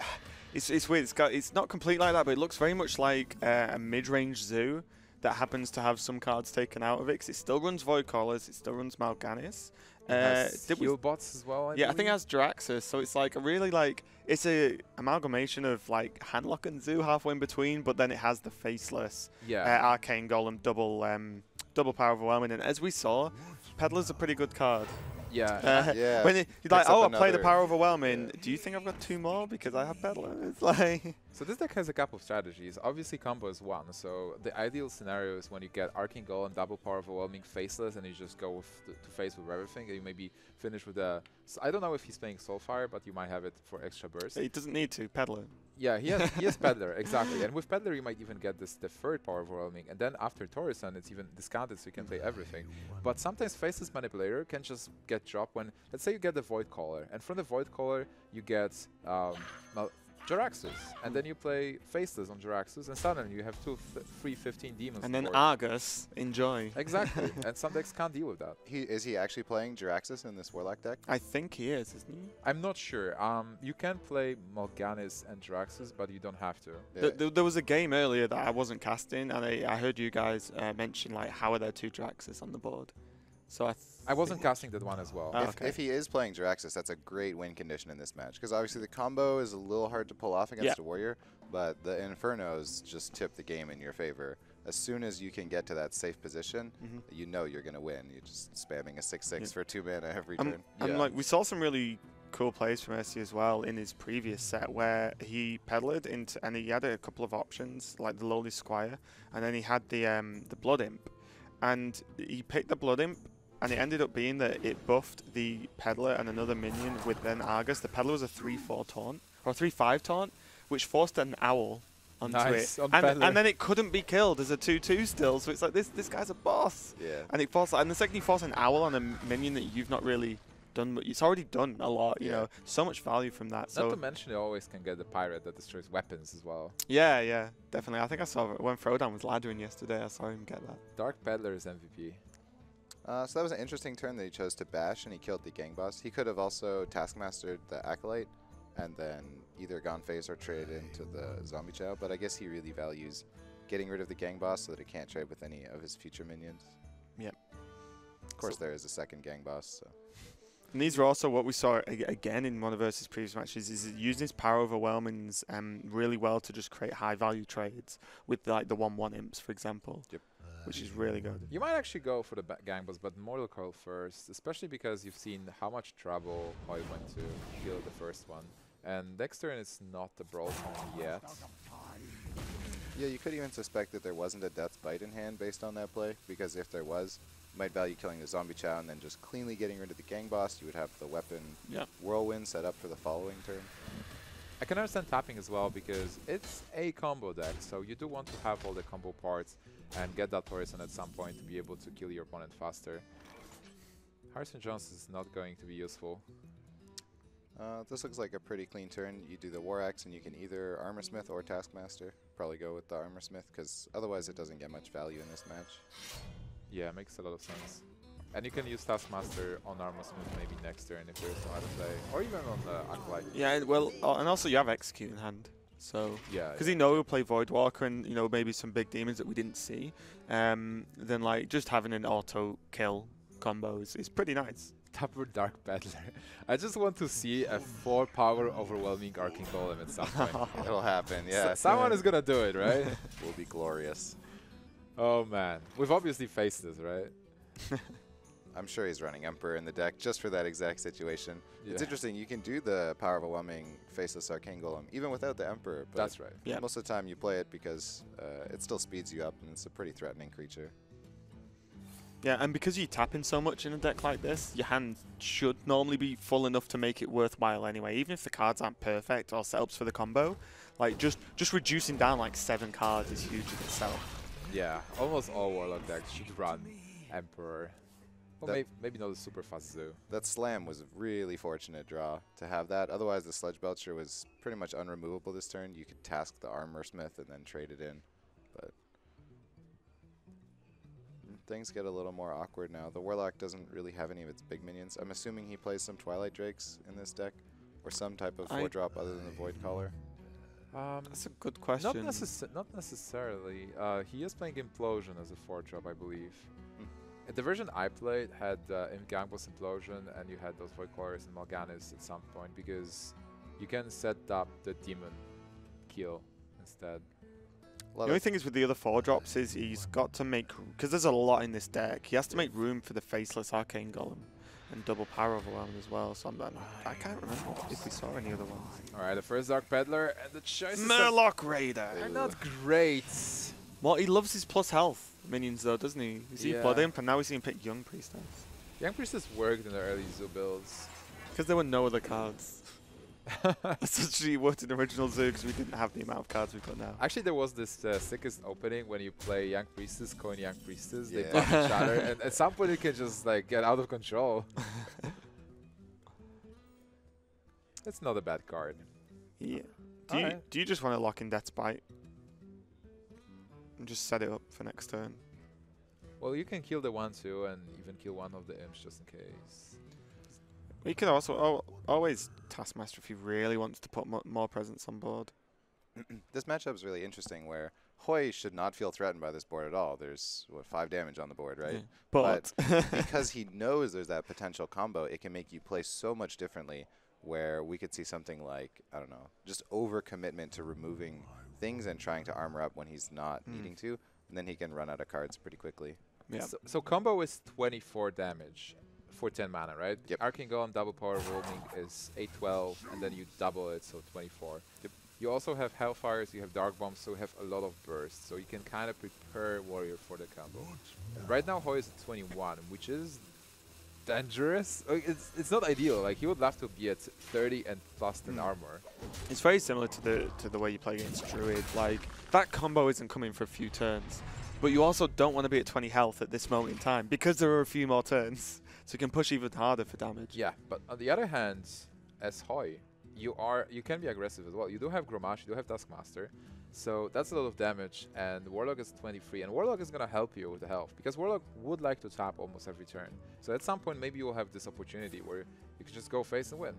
Speaker 3: (sighs) It's, it's weird. It's got. It's not complete like that, but it looks very much like uh, a mid-range zoo that happens to have some cards taken out of it. 'cause it still runs Void Callers. It still runs Mal'Ganis.
Speaker 1: It
Speaker 3: Uh,
Speaker 1: has
Speaker 3: did we-
Speaker 1: heal bots as well. I
Speaker 3: yeah, I think it has Jaraxxus, so it's like a really like it's a amalgamation of like Handlock and Zoo halfway in between, but then it has the faceless
Speaker 1: Yeah.
Speaker 3: uh, Arcane Golem double um, double power overwhelming, and as we saw, Peddler's a pretty good card.
Speaker 1: yeah.
Speaker 3: Uh,
Speaker 2: Yeah, (laughs)
Speaker 3: when it, you're like, oh, I play the power overwhelming.
Speaker 2: yeah.
Speaker 3: Do you think I've got two more because I have Peddler? (laughs) It's like
Speaker 1: So this deck has a couple of strategies. Obviously, combo is one. So the ideal scenario is when you get Arcane and double power overwhelming, faceless, and you just go with to face with everything. And you maybe finish with a. s I don't know if he's playing Soulfire, but you might have it for extra burst.
Speaker 3: he doesn't need to Peddler.
Speaker 1: Yeah, he has he has Peddler exactly, and with Peddler you might even get this the third power overwhelming, and then after Thaurissan it's even discounted, so you can play everything. But sometimes Faceless Manipulator can just get dropped when, let's say you get the Void Caller, and from the Void Caller you get um, Jaraxxus, and then you play Faceless on Jaraxxus, and suddenly you have two f- free 15 demons.
Speaker 3: And then
Speaker 1: board.
Speaker 3: Argus, enjoy.
Speaker 1: exactly, (laughs) and some decks can't deal with that.
Speaker 2: He is he actually playing Jaraxxus in this warlock deck?
Speaker 3: I think he is, isn't he?
Speaker 1: I'm not sure. Um, you can play Mal'Ganis and Jaraxxus, but you don't have to.
Speaker 2: Yeah.
Speaker 3: Th- th- there was a game earlier that I wasn't casting, and I, I heard you guys uh, mention like how are there two Jaraxxus on the board. So I.
Speaker 1: I wasn't casting that one as well.
Speaker 3: Oh,
Speaker 2: if,
Speaker 3: okay.
Speaker 2: if he is playing Jaraxxus, that's a great win condition in this match because obviously the combo is a little hard to pull off against
Speaker 3: Yeah.
Speaker 2: a warrior, but the Infernos just tip the game in your favor. As soon as you can get to that safe position,
Speaker 3: Mhm.
Speaker 2: you know you're gonna win. You're just spamming a six-six
Speaker 3: Yeah.
Speaker 2: for two mana every
Speaker 3: Um,
Speaker 2: turn.
Speaker 3: And
Speaker 1: Yeah.
Speaker 3: like we saw some really cool plays from Ersee as well in his previous set where he peddled into and he had a couple of options like the lowly squire and then he had the um the blood imp and he picked the blood imp and it ended up being that it buffed the peddler and another minion with then Argus. The peddler was a 3-4 taunt or 3-5 taunt, which forced an owl onto
Speaker 1: Nice,
Speaker 3: it.
Speaker 1: on
Speaker 3: And, and then it couldn't be killed as a 2-2 still. So it's like this this guy's a boss.
Speaker 2: Yeah.
Speaker 3: And it forces, and the second you force an owl on a minion that you've not really done, but it's already done a lot. You
Speaker 2: Yeah.
Speaker 3: know, so much value from that.
Speaker 1: Not
Speaker 3: So
Speaker 1: to mention, you always can get the pirate that destroys weapons as well.
Speaker 3: yeah, yeah, definitely. I think I saw when Frodan was laddering yesterday. I saw him get that.
Speaker 1: Dark Peddler is MVP.
Speaker 2: Uh, so that was an interesting turn that he chose to bash, and he killed the gang boss. He could have also taskmastered the acolyte, and then either gone phase or traded into the zombie chow. But I guess he really values getting rid of the gang boss so that it can't trade with any of his future minions.
Speaker 3: Yep.
Speaker 2: Of course, there is a second gang boss. So.
Speaker 3: And these are also what we saw ag- again in one of versus previous matches. Is using his power overwhelmings um, really well to just create high value trades with like the one one imps, for example.
Speaker 2: Yep.
Speaker 3: Which is really good.
Speaker 1: You might actually go for the ba- gang boss, but Mortal Coil first, especially because you've seen how much trouble Hoej went to kill the first one. And Dexter is not the brawl tone yet.
Speaker 2: Yeah, you could even suspect that there wasn't a Death Bite in hand based on that play, because if there was, you might value killing the zombie chow and then just cleanly getting rid of the gang boss. You would have the weapon
Speaker 3: Yeah.
Speaker 2: whirlwind set up for the following turn.
Speaker 1: I can understand tapping as well because it's a combo deck, so you do want to have all the combo parts and get that Thaurissan at some point to be able to kill your opponent faster. Harrison Jones is not going to be useful.
Speaker 2: Uh, this looks like a pretty clean turn. You do the War Axe, and you can either Armor Smith or Taskmaster. Probably go with the Armor Smith, because otherwise it doesn't get much value in this match.
Speaker 1: Yeah, makes a lot of sense. And you can use Taskmaster on Armor Smith maybe next turn if there's no other play. Or even on the Acolyte.
Speaker 3: Yeah, well, uh, and also you have execute in hand, so
Speaker 1: Yeah.
Speaker 3: because you know he'll play Voidwalker and you know maybe some big demons that we didn't see. Um, then like just having an auto kill combo is, is pretty nice.
Speaker 1: Tupper Dark Peddler. (laughs) I just want to see a 4 power overwhelming Arcane Golem at some point. (laughs)
Speaker 2: It'll happen,
Speaker 1: So-
Speaker 2: yeah.
Speaker 1: someone is gonna do it, (laughs) right?
Speaker 2: will be glorious.
Speaker 1: oh man. We've obviously faced this, right?
Speaker 2: I'm sure he's running Emperor in the deck just for that exact situation. It's interesting, you can do the Power Overwhelming Faceless Arcane Golem even without the Emperor. But
Speaker 1: That's right.
Speaker 3: Yeah.
Speaker 2: Most of the time you play it because uh, it still speeds you up and it's a pretty threatening creature.
Speaker 3: Yeah, and because you tap in so much in a deck like this, your hand should normally be full enough to make it worthwhile anyway. Even if the cards aren't perfect or setups for the combo, like just just reducing down like seven cards is huge in itself.
Speaker 1: Yeah, almost all Warlock decks should run Emperor. Well,
Speaker 2: That-
Speaker 1: maybe, maybe not a super fast Zoo.
Speaker 2: That slam was a really fortunate draw to have that. Otherwise, the Sludge Belcher was pretty much unremovable this turn. You could task the Armor Smith and then trade it in. But things get a little more awkward now. The Warlock doesn't really have any of its big minions. I'm assuming he plays some Twilight Drakes in this deck or some type of
Speaker 3: I-
Speaker 2: 4 drop other than the Void Caller.
Speaker 1: Um,
Speaker 3: That's a good question.
Speaker 1: not, necessa- not necessarily. Uh, he is playing Implosion as a 4 drop, I believe. The version I played had uh, in Gangboss Implosion, and you had those Void Callers and Mal'Ganis at some point because you can set up the Demon kill instead.
Speaker 2: A
Speaker 3: The only
Speaker 2: of
Speaker 3: thing is with the other four drops is he's got to make because there's a lot in this deck. He has to make room for the faceless arcane golem and double power overwhelm as well. So I'm, not- I can't remember if we saw any other ones.
Speaker 1: Alright, the first Dark Peddler, and the choices
Speaker 3: Murloc Raider.
Speaker 1: are not great.
Speaker 3: Well, he loves his plus health minions though, doesn't he? You see
Speaker 1: Yeah.
Speaker 3: Blood Imp, and now we see him pick Young Priestess
Speaker 1: Young Priestess worked in the early Zoo builds.
Speaker 3: because there were no other cards. (laughs) Essentially, it worked in the original Zoo because we didn't have the amount of cards we've got now.
Speaker 1: Actually, there was this uh, sickest opening when you play Young Priestess, coin Young Priestess. They
Speaker 2: Yeah.
Speaker 1: buff each other, and at some point it can just like get out of control. (laughs) It's not a bad card.
Speaker 3: Yeah. Do you
Speaker 1: Alright.
Speaker 3: do you just want to lock in Deathbite and just set it up for next turn?
Speaker 1: Well, you can kill the one too, and even kill one of the imps just in case.
Speaker 3: You can also al- always Taskmaster if he really wants to put mo- more presence on board. (clears throat)
Speaker 2: this matchup is really interesting where Hoej should not feel threatened by this board at all. There's what five damage on the board, right?
Speaker 3: Yeah. But, (laughs)
Speaker 2: because he knows there's that potential combo, it can make you play so much differently. Where we could see something like I don't know, just overcommitment to removing things and trying to armor up when he's not
Speaker 3: Mm.
Speaker 2: needing to, and then he can run out of cards pretty quickly.
Speaker 3: yeah.
Speaker 1: So, so combo is 24 damage for 10 mana, right?
Speaker 2: Yep.
Speaker 1: Arcane Golem double power overwhelming is 812, and then you double it, so 24.
Speaker 2: Yep.
Speaker 1: You also have Hellfires, you have Dark Bombs, so you have a lot of bursts, so you can kind of prepare Warrior for the combo. Right now, Hoej is at 21, which is dangerous. Like, it's it's not ideal. Like he would love to be at 30 and plus 10
Speaker 3: Hmm.
Speaker 1: armor.
Speaker 3: It's very similar to the to the way you play against Druid. Like that combo isn't coming for a few turns, but you also don't want to be at 20 health at this moment in time because there are a few more turns, so you can push even harder for damage.
Speaker 1: Yeah, but on the other hand, as Hoej, you are you can be aggressive as well. You do have Gromash, you do have Taskmaster, so that's a lot of damage. And Warlock is 23, and Warlock is gonna help you with the health because Warlock would like to tap almost every turn. So at some point, maybe you will have this opportunity where you can just go face and win.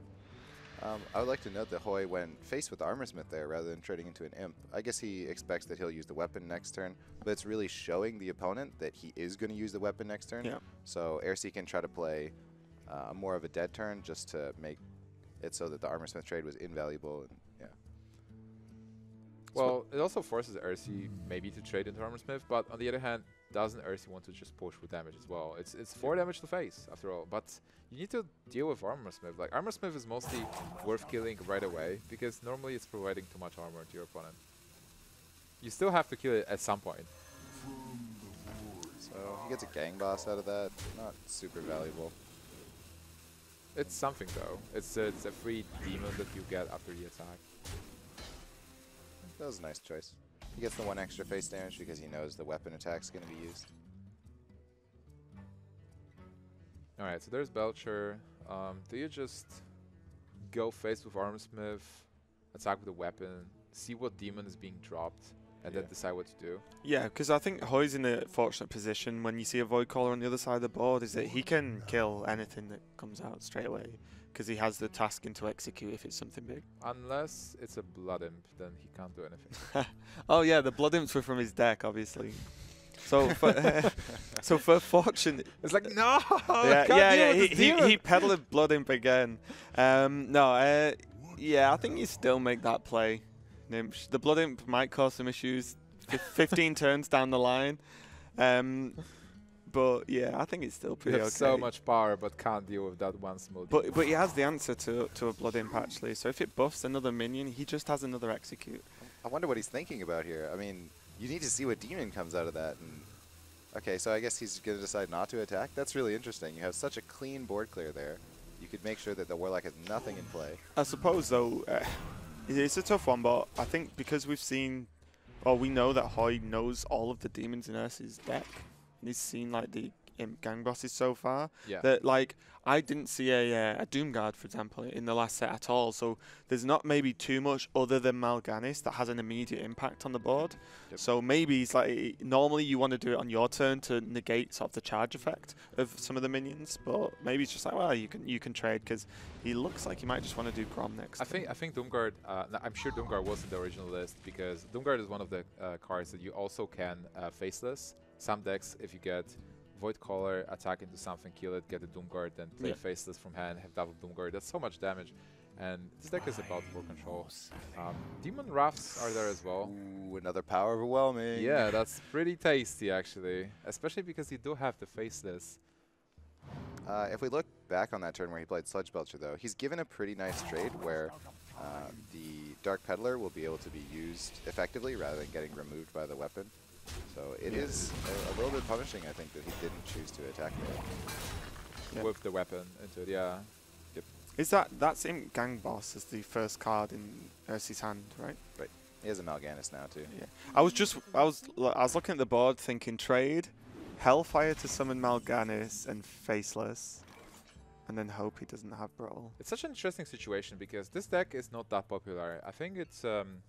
Speaker 2: Um, I would like to note that Hoej went face with the Armorsmith there rather than trading into an Imp. I guess he expects that he'll use the weapon next turn, but it's really showing the opponent that he is going to use the weapon next turn.
Speaker 3: Yeah.
Speaker 2: So Ersee can try to play uh, more of a dead turn just to make it so that the Armorsmith trade was invaluable. And yeah,
Speaker 1: Well, it also forces Ersee maybe to trade into Armorsmith, but on the other hand, doesn't Ersee want to just push with damage as well? It's it's four damage to face after all, but you need to deal with Armorsmith. Like Armorsmith is mostly worth killing right away because normally it's providing too much armor to your opponent. You still have to kill it at some point.
Speaker 2: so he gets a gang boss out of that. Not super valuable.
Speaker 1: It's something though. It's a, it's a free demon that you get after the attack.
Speaker 2: That was a nice choice. He gets the one extra face damage because he knows the weapon attack's going to be used.
Speaker 1: All right, so there's Belcher. Um, do you just go face with Armsmith, attack with a weapon, see what demon is being dropped, and then decide what to do?
Speaker 3: Yeah, because I think Hoej's in a fortunate position when you see a Void Caller on the other side of the board is that he can kill anything that comes out straight away because he has the tasking to execute if it's something big.
Speaker 1: Unless it's a blood imp, then he can't do anything. (laughs)
Speaker 3: Oh yeah, the Blood Imps were from his deck, obviously. So for, (laughs) (laughs) so for fortune,
Speaker 1: It's like no,
Speaker 3: yeah,
Speaker 1: can't
Speaker 3: yeah, yeah. He,
Speaker 1: this
Speaker 3: he, he peddled Blood Imp again. Um, no, uh, yeah, I think you still make that play. Gnimsh. The Blood Imp might cause some issues. (laughs) Fifteen turns down the line. Um, but yeah, I think it's still
Speaker 1: You
Speaker 3: pretty
Speaker 1: have
Speaker 3: okay.
Speaker 1: so much power, but can't deal with that one small.
Speaker 3: But but he has the answer to to a Blood Imp actually. So if it buffs another minion, he just has another execute.
Speaker 2: I wonder what he's thinking about here. I mean, you need to see what demon comes out of that. And Okay, so I guess he's going to decide not to attack. That's really interesting. You have such a clean board clear there. You could make sure that the Warlock has nothing in play.
Speaker 3: I suppose though, uh, it- it's a tough one, but I think because we've seen, or we know that Hoej knows all of the demons in Ersee's deck, and he's seen like the imp gang bosses so far.
Speaker 1: Yeah.
Speaker 3: That like I didn't see a uh, a Doom Guard, for example, in the last set at all. So there's not maybe too much other than Mal'Ganis that has an immediate impact on the board.
Speaker 2: Yep.
Speaker 3: So maybe it's like normally you want to do it on your turn to negate sort of the charge effect of some of the minions, but maybe it's just like well you can you can trade because he looks like he might just want to do Grom next.
Speaker 1: I
Speaker 3: turn.
Speaker 1: think I think Doomguard. Uh, I'm sure Doomguard was in the original list because Doomguard is one of the uh, cards that you also can uh, faceless. Some decks, if you get Void Caller, attack into something, kill it, get a Doomguard, then play
Speaker 3: Yeah.
Speaker 1: faceless from hand, have double Doomguard. That's so much damage, and this deck is about board control. Um, Demonwraths are there as well.
Speaker 2: Ooh, another power overwhelming.
Speaker 1: Yeah, (laughs) that's pretty tasty actually, especially because you do have the faceless.
Speaker 2: Uh, if we look back on that turn where he played Sludge Belcher, though, he's given a pretty nice trade where uh, the Dark Peddler will be able to be used effectively rather than getting removed by the weapon. So it is a, a little bit punishing, I think, that he didn't choose to attack there.
Speaker 3: Yeah.
Speaker 1: Whip the weapon into it, yeah.
Speaker 3: Is that that's Imp Gang Boss as the first card in Ersee's hand, right? Right.
Speaker 2: He has a Mal'Ganis now, too.
Speaker 3: Yeah. I was just I was I was looking at the board thinking trade, Hellfire to summon Mal'Ganis and Faceless, and then hope he doesn't have Brawl.
Speaker 1: It's such an interesting situation because this deck is not that popular. I think it's um,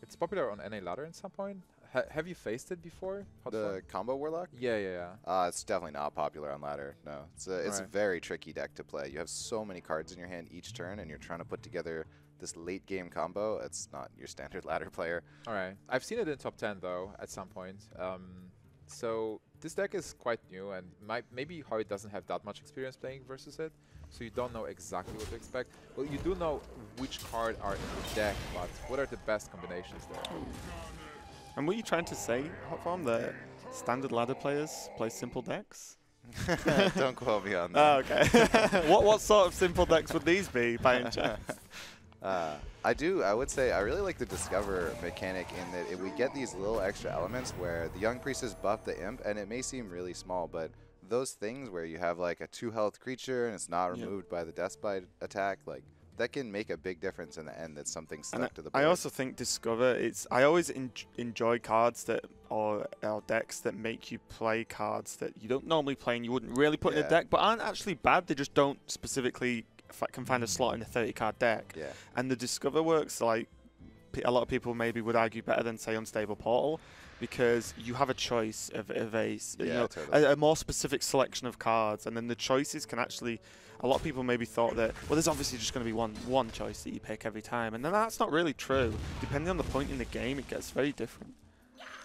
Speaker 1: it's popular on NA ladder at some point. Ha have you faced it before? Hotform?
Speaker 2: combo Warlock?
Speaker 1: Yeah, yeah, yeah.
Speaker 2: Uh, it's definitely not popular on ladder. No, it's a it's a very tricky deck to play. You have so many cards in your hand each turn, and you're trying to put together this late game combo. It's not your standard (laughs) ladder player.
Speaker 1: All right. I've seen it in top 10 though at some point. Um, so this deck is quite new and might, maybe Hoej doesn't have that much experience playing versus it. So you don't know exactly what to expect. Well, you do know which card are in the deck, but what are the best combinations there?
Speaker 3: And were you trying to say, Hotform, that standard ladder players play simple decks? (laughs)
Speaker 2: Don't quote me on (laughs)
Speaker 3: Oh,
Speaker 2: that.
Speaker 3: okay. (laughs) what what sort of simple decks would these be by any chance?
Speaker 2: Uh, I do. I would say I really like the Discover mechanic in that it, we get these little extra elements where the Young Priestess buff the Imp, and it may seem really small, but those things where you have like a two health creature and it's not removed by the Deathbite attack, like that can make a big difference in the end. That something stuck
Speaker 3: And
Speaker 2: to the board.
Speaker 3: I also think Discover. It's I always en- enjoy cards that or, or decks that make you play cards that you don't normally play and you wouldn't really put in a deck, but aren't actually bad. They just don't specifically f- can find a mm. slot in a 30 card deck.
Speaker 2: yeah.
Speaker 3: And the Discover works like a lot of people maybe would argue better than say Unstable Portal because you have a choice of, of a s- you know
Speaker 2: totally.
Speaker 3: a, a more specific selection of cards, and then the choices can actually. A lot of people maybe thought that well, there's obviously just going to be one one choice that you pick every time, and then that's not really true. Depending on the point in the game, it gets very different.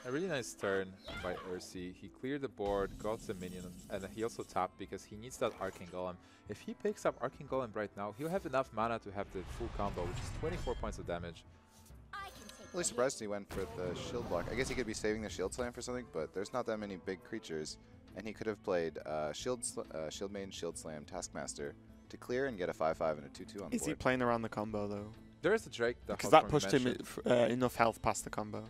Speaker 1: A really nice turn by Ersee. He cleared the board, got the minion, and he also tapped because he needs that Arcane Golem. If he picks up Arcane Golem right now, he'll have enough mana to have the full combo, which is 24 points of damage.
Speaker 2: Really surprised he went for the shield block. I guess he could be saving the shield slam for something, but there's not that many big creatures, and he could have played uh, shield sl- uh, shield main, shield slam, taskmaster to clear and get a 5-5 and a 2-2 on the
Speaker 3: Is he
Speaker 2: board.
Speaker 3: playing around the combo though?
Speaker 1: There is a Drake that
Speaker 3: Because that pushed him
Speaker 1: mentioned.
Speaker 3: i- f- uh, enough health past the combo.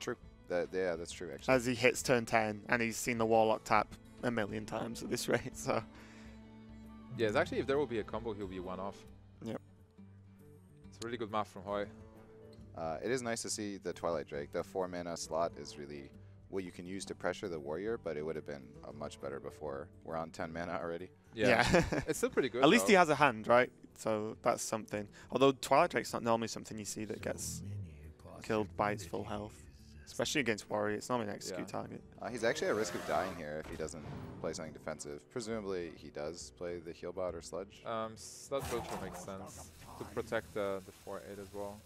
Speaker 2: True. That, yeah, that's true actually.
Speaker 3: As he hits turn 10, and he's seen the Warlock tap a million times at this (laughs) rate. So
Speaker 1: Yes, actually, if there will be a combo, he'll be one off.
Speaker 3: Yep.
Speaker 1: It's a really good math from Hoej.
Speaker 2: Uh, it is nice to see the Twilight Drake. The four mana slot is really what you can use to pressure the warrior, but it would have been uh, much better before. We're on 10 mana already.
Speaker 1: Yeah.
Speaker 3: yeah. (laughs)
Speaker 1: it's still pretty good.
Speaker 3: At least
Speaker 1: though.
Speaker 3: he has a hand, right? So that's something. Although Twilight Drake's not normally something you see that gets killed by its full health. Especially against Warrior, it's normally an execute
Speaker 1: Yeah.
Speaker 3: target.
Speaker 2: Uh, he's actually at risk of dying here if he doesn't play something defensive. Presumably he does play the heal bot or sludge.
Speaker 1: Um, Sludge Belcher makes sense to protect the the 4-8 as well.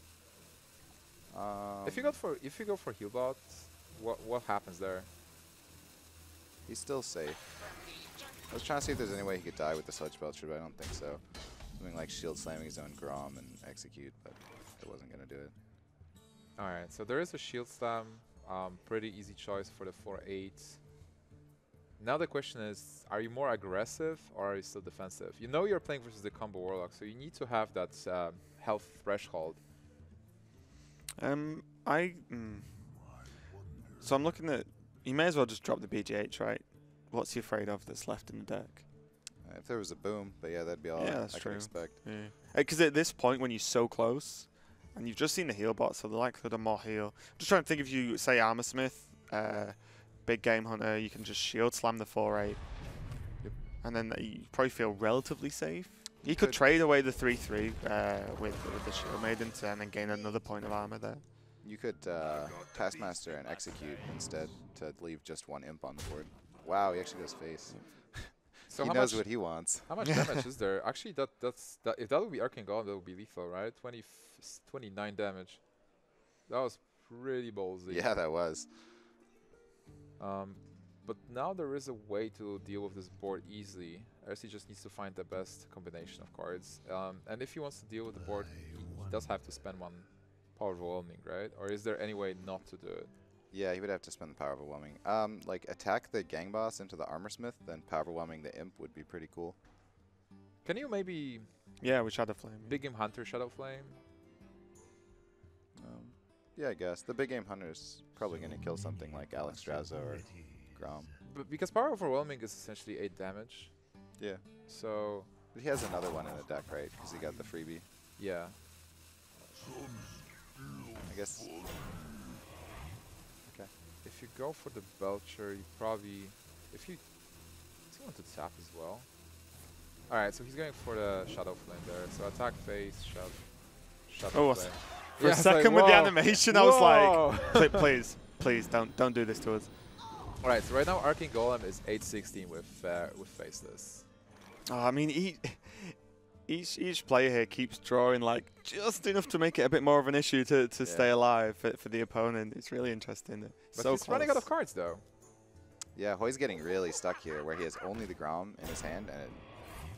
Speaker 2: Um,
Speaker 1: if you go for if you go for Healbot, what what happens there?
Speaker 2: He's still safe. I was trying to see if there's any way he could die with the Sludge Belcher, but I don't think so. Something like shield slamming his own Grom and execute, but it wasn't going to do it.
Speaker 1: All right, so there is a Shield Slam, um, pretty easy choice for the 4-8. Now the question is, are you more aggressive or are you still defensive? You know you're playing versus the combo Warlock, so you need to have that um, health threshold.
Speaker 3: Um, I. Mm. So I'm looking at You may as well just drop the BGH, right? What's he afraid of that's left in the deck?
Speaker 2: Uh, if there was a boom, but yeah, that'd be all
Speaker 3: Yeah,
Speaker 2: I,
Speaker 3: that's
Speaker 2: I
Speaker 3: true.
Speaker 2: could expect.
Speaker 3: Yeah. Because at this point, when you're so close, and you've just seen the heal bot, so the likelihood of more heal. I'm just trying to think if you say Armor Smith, uh, big game hunter, you can just shield slam the 4-8.
Speaker 1: Yep.
Speaker 3: And then you probably feel relatively safe. You could
Speaker 2: Could.
Speaker 3: trade away the 3-3 uh, with, with the shield maiden to, and then gain another point of armor there.
Speaker 2: You could uh, Taskmaster and execute instead to leave just one imp on the board. Wow, he actually goes face. (laughs)
Speaker 1: So
Speaker 2: he
Speaker 1: how
Speaker 2: knows
Speaker 1: much,
Speaker 2: what he wants.
Speaker 1: how much damage is there? (laughs) Actually, that that's that. If that would be Arcane Golem, that would be lethal, right? 20, f- s- 29 damage. That was pretty ballsy.
Speaker 2: Yeah, that was.
Speaker 1: Um, but now there is a way to deal with this board easily. Ersee just needs to find the best combination of cards. Um, and if he wants to deal with the board, he, he does have to spend one power overwhelming, right? Or is there any way not to do it?
Speaker 2: Yeah, he would have to spend the power overwhelming. Um, like attack the gang boss into the armor smith, then power overwhelming the imp would be pretty cool.
Speaker 1: Can you maybe
Speaker 3: Yeah, with Shadow Flame.
Speaker 1: Big Game Hunter Shadow Flame?
Speaker 2: Um, yeah, I guess the big game Hunter is probably gonna kill something like Alexstrasza or Grom.
Speaker 1: But because power overwhelming is essentially 8 damage.
Speaker 2: Yeah,
Speaker 1: So,
Speaker 2: but he has another one in the deck, right? Because he got the freebie.
Speaker 1: yeah.
Speaker 2: I guess. Okay.
Speaker 1: If you go for the Belcher, you probably... If you... Does he want to tap as well? Alright, so he's going for the Shadow Flame there. So attack face, shadow, shadow
Speaker 3: Oh,
Speaker 1: Flame.
Speaker 3: For
Speaker 1: Yeah,
Speaker 3: a
Speaker 1: it's like,
Speaker 3: second with the
Speaker 1: whoa.
Speaker 3: animation, I was like,
Speaker 1: Whoa.
Speaker 3: Please, please, don't don't do this to us.
Speaker 1: Alright, so right now Arcane Golem is 816 with uh, with Faceless.
Speaker 3: Oh, I mean, he, each each player here keeps drawing like just enough to make it a bit more of an issue to, to
Speaker 2: Yeah.
Speaker 3: stay alive for, for the opponent. It's really interesting.
Speaker 1: But
Speaker 3: so
Speaker 1: he's running out of cards though.
Speaker 2: Yeah, Hoy's getting really stuck here, where he has only the Grom in his hand, and it,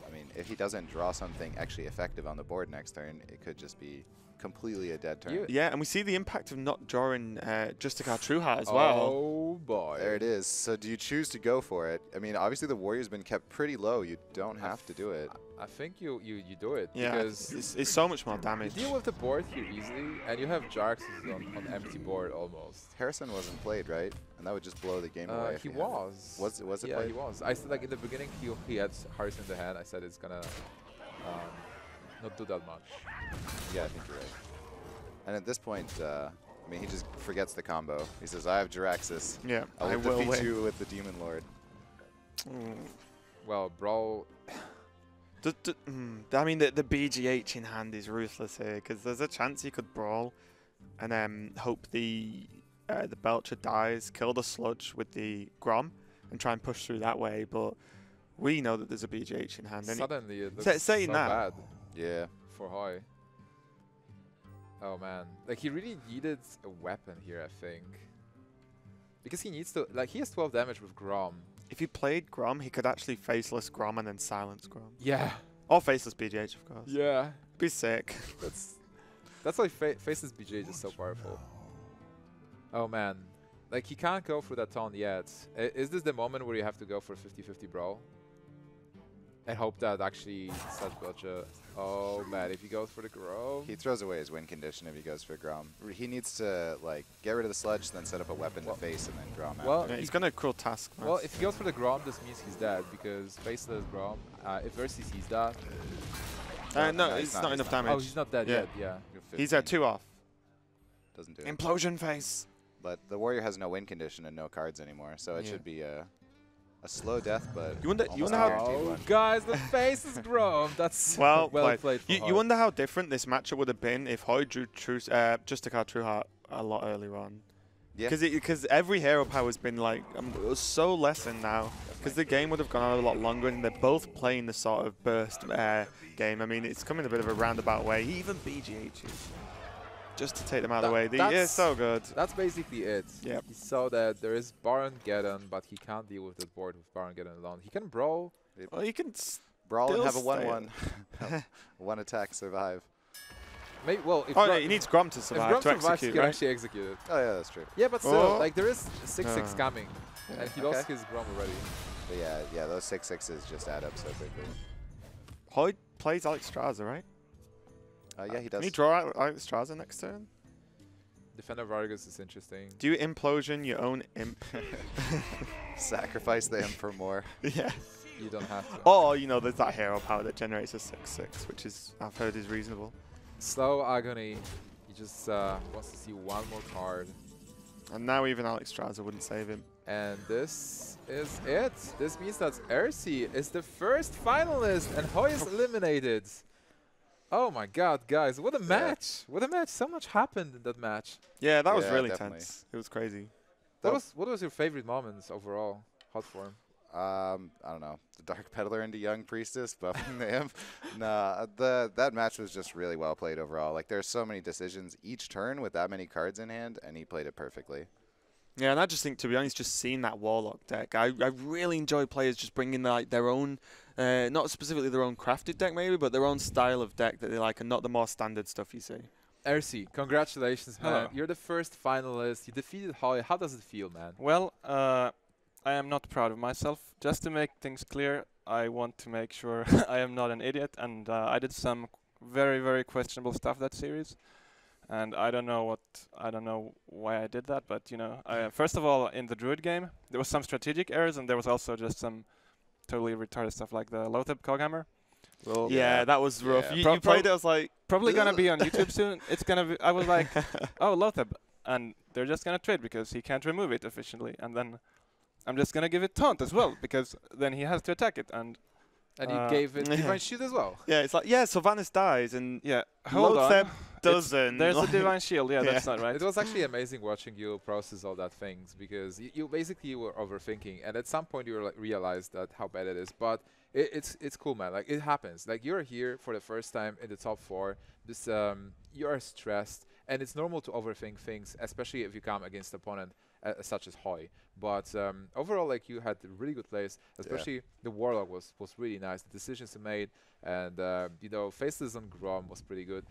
Speaker 2: I mean, if he doesn't draw something actually effective on the board next turn, it could just be completely a dead turn.
Speaker 3: Yeah, and we see the impact of not drawing uh, Justicar Trueheart as well.
Speaker 1: Oh boy.
Speaker 2: There it is. So do you choose to go for it? I mean, obviously the Warrior's been kept pretty low. You don't have to do it.
Speaker 1: I think you, you, you do it
Speaker 3: Yeah,
Speaker 1: because
Speaker 3: it's, it's so much more damage.
Speaker 1: you
Speaker 3: damage.
Speaker 1: deal with the board here easily, and you have Jarx on, on empty board almost.
Speaker 2: Thaurissan wasn't played, right? And that would just blow the game
Speaker 1: Uh,
Speaker 2: away. if
Speaker 1: he
Speaker 2: had it.
Speaker 1: was.
Speaker 2: Was it- was it
Speaker 1: Yeah,
Speaker 2: played?
Speaker 1: he was. I said like in the beginning he he had Thaurissan in the hand. I said it's gonna um, not do that much.
Speaker 2: Yeah, I think you're right. And at this point, uh, I mean, he just forgets the combo. He says, "I have Jaraxxus.
Speaker 3: Yeah,
Speaker 2: I
Speaker 3: I
Speaker 2: will
Speaker 3: will
Speaker 2: defeat
Speaker 3: win.
Speaker 2: you with the Demon Lord."
Speaker 3: Mm.
Speaker 1: Well, Brawl.
Speaker 3: D- d- mm, I mean, the, the BGH in hand is ruthless here because there's a chance he could brawl and then hope the uh, the Belcher dies, kill the sludge with the Grom, and try and push through that way. But we know that there's a BGH in hand. And
Speaker 1: Suddenly it looks
Speaker 3: Say- saying
Speaker 1: so
Speaker 3: that-
Speaker 1: bad
Speaker 2: Yeah.
Speaker 1: for Hoej. Oh man, like he really needed a weapon here. I think because he needs to like he has 12 damage with Grom.
Speaker 3: if he played Grom, he could actually faceless Grom and then silence Grom.
Speaker 1: Yeah.
Speaker 3: Or faceless BGH, of course.
Speaker 1: Yeah.
Speaker 3: Be sick.
Speaker 1: That's that's why fa Faceless BJ is so powerful. Oh man, like he can't go through that taunt yet. I is this the moment where you have to go for 50-50 brawl? And hope that actually such Belcher. Oh man, if he goes for the Grove.
Speaker 2: He throws away his win condition if he goes for Grom. R- He needs to like get rid of the sludge, then set up a weapon
Speaker 1: Well-
Speaker 2: to face, and then Grom
Speaker 1: well,
Speaker 2: after.
Speaker 3: Yeah, he's gonna cruel task.
Speaker 1: Well, if he goes for the Grom, this means he's dead because Faceless Grom. Uh, if Ersee sees that,
Speaker 3: uh, no,
Speaker 2: no,
Speaker 3: it's
Speaker 2: not,
Speaker 3: not, enough
Speaker 2: not.
Speaker 3: damage.
Speaker 1: oh, he's not dead
Speaker 3: Yeah.
Speaker 1: yet. Yeah.
Speaker 3: He's at two off.
Speaker 2: Doesn't do it.
Speaker 3: Implosion face.
Speaker 2: But the Warrior has no win condition and no cards anymore, so it
Speaker 3: Yeah.
Speaker 2: should be a, a slow death, but
Speaker 3: You wonder- you wonder how-
Speaker 2: guaranteed
Speaker 1: Oh,
Speaker 2: one. (laughs)
Speaker 1: guys, the face is Grom. That's (laughs)
Speaker 3: Well
Speaker 1: well
Speaker 3: played.
Speaker 1: played.
Speaker 3: You, you wonder how different this matchup would have been if Hoej drew true, uh, Justicar Trueheart a lot earlier on.
Speaker 2: Yeah.
Speaker 3: Because because every hero power has been like um, it was so lessened now. Because the game would have gone on a lot longer, and they're both playing the sort of burst uh, game. I mean, it's coming a bit of a roundabout way. Even BGHs, just to take them out of the way. The, yeah,
Speaker 1: that's-
Speaker 3: so good.
Speaker 1: That's basically it.
Speaker 3: Yep.
Speaker 1: He saw that there is Baron Geddon, but he can't deal with the board with Baron Geddon alone. He can brawl.
Speaker 3: Well, you can.
Speaker 2: Brawl and have a
Speaker 3: stay- (laughs)
Speaker 2: 1-1. one attack, survive.
Speaker 1: Maybe well, if
Speaker 3: Oh,
Speaker 1: Grom,
Speaker 3: yeah, he needs Grom to survive
Speaker 1: Grom
Speaker 3: to
Speaker 1: survives, he
Speaker 3: execute,
Speaker 1: can
Speaker 3: right?
Speaker 1: actually execute it.
Speaker 2: Oh yeah, that's true.
Speaker 1: Yeah, but still,
Speaker 3: Oh.
Speaker 1: like there is six six
Speaker 3: Uh.
Speaker 1: coming, and he lost his Grom already.
Speaker 2: But yeah, yeah, those six six sixes just add up so quickly.
Speaker 3: Hoej plays Alexstrasza, right?
Speaker 2: Uh, yeah, he does.
Speaker 3: Can
Speaker 2: does.
Speaker 3: he draw out Alexstrasza next turn?
Speaker 1: Defender of Argus is interesting.
Speaker 3: Do you implosion your own imp? (laughs) (laughs)
Speaker 2: Sacrifice them for more. (laughs)
Speaker 3: yeah.
Speaker 1: You don't have to.
Speaker 3: Oh, you know, there's that hero power that generates a 6-6, which is, I've heard is reasonable.
Speaker 1: Slow Agony. He just uh, wants to see one more card.
Speaker 3: And now even Alexstrasza wouldn't save him.
Speaker 1: And this is it. This means that Ersee is the first finalist and Hoej is eliminated. Oh my god, guys, what a match! What a match! So much happened in that match.
Speaker 3: Yeah, that was really
Speaker 2: definitely.
Speaker 3: tense. It was crazy.
Speaker 1: What
Speaker 2: That-
Speaker 1: was what was your favorite moments overall? Hotform.
Speaker 2: Um, I don't know, the Dark Peddler into Young Priestess buffing the imp. Nah, the that match was just really well played overall. Like there's so many decisions each turn with that many cards in hand, and he played it perfectly.
Speaker 3: Yeah, and I just think, to be honest, just seeing that Warlock deck, I, I really enjoy players just bringing like their own, uh, not specifically their own crafted deck maybe, but their own style of deck that they like, and not the more standard stuff you see.
Speaker 1: Ersee, congratulations, man!
Speaker 4: Hello.
Speaker 1: You're the first finalist. You defeated Hoej. How does it feel, man?
Speaker 4: Well, uh, I am not proud of myself. Just to make things clear, I want to make sure (laughs) I am not an idiot, and uh, I did some very, very questionable stuff that series. And I don't know what I don't know why I did that, but you know, I, first of all, in the Druid game, there was some strategic errors, and there was also just some totally retarded stuff like the Loatheb Coghammer. Well,
Speaker 3: Yeah,
Speaker 2: Yeah.
Speaker 3: that was rough.
Speaker 2: Yeah.
Speaker 3: You,
Speaker 4: Pro-
Speaker 3: you played it, I was like,
Speaker 4: probably gonna be on YouTube soon. It's gonna be. I was like, (laughs) oh Loatheb, and they're just gonna trade because he can't remove it efficiently, and then I'm just gonna give it taunt as well because then he has to attack it, and
Speaker 1: And you
Speaker 4: Uh,
Speaker 1: gave it
Speaker 3: yeah.
Speaker 1: Divine shoot as well.
Speaker 3: yeah, it's like, yeah, Sylvanas dies, and
Speaker 4: yeah, hold
Speaker 3: Loatheb
Speaker 4: on.
Speaker 3: Doesn't.
Speaker 4: There's a (laughs) divine shield. Yeah, that's not right.
Speaker 1: It was actually amazing watching you process all that things because you, you basically were overthinking, and at some point you were like realized that how bad it is. But it, it's it's cool, man. Like it happens. Like you're here for the first time in the top four. This um you are stressed, and it's normal to overthink things, especially if you come against opponent uh, such as Hoej. But um, overall, like you had really good plays, especially the Warlock was was really nice. The decisions you made, and uh, you know, faceless on Grom was pretty good.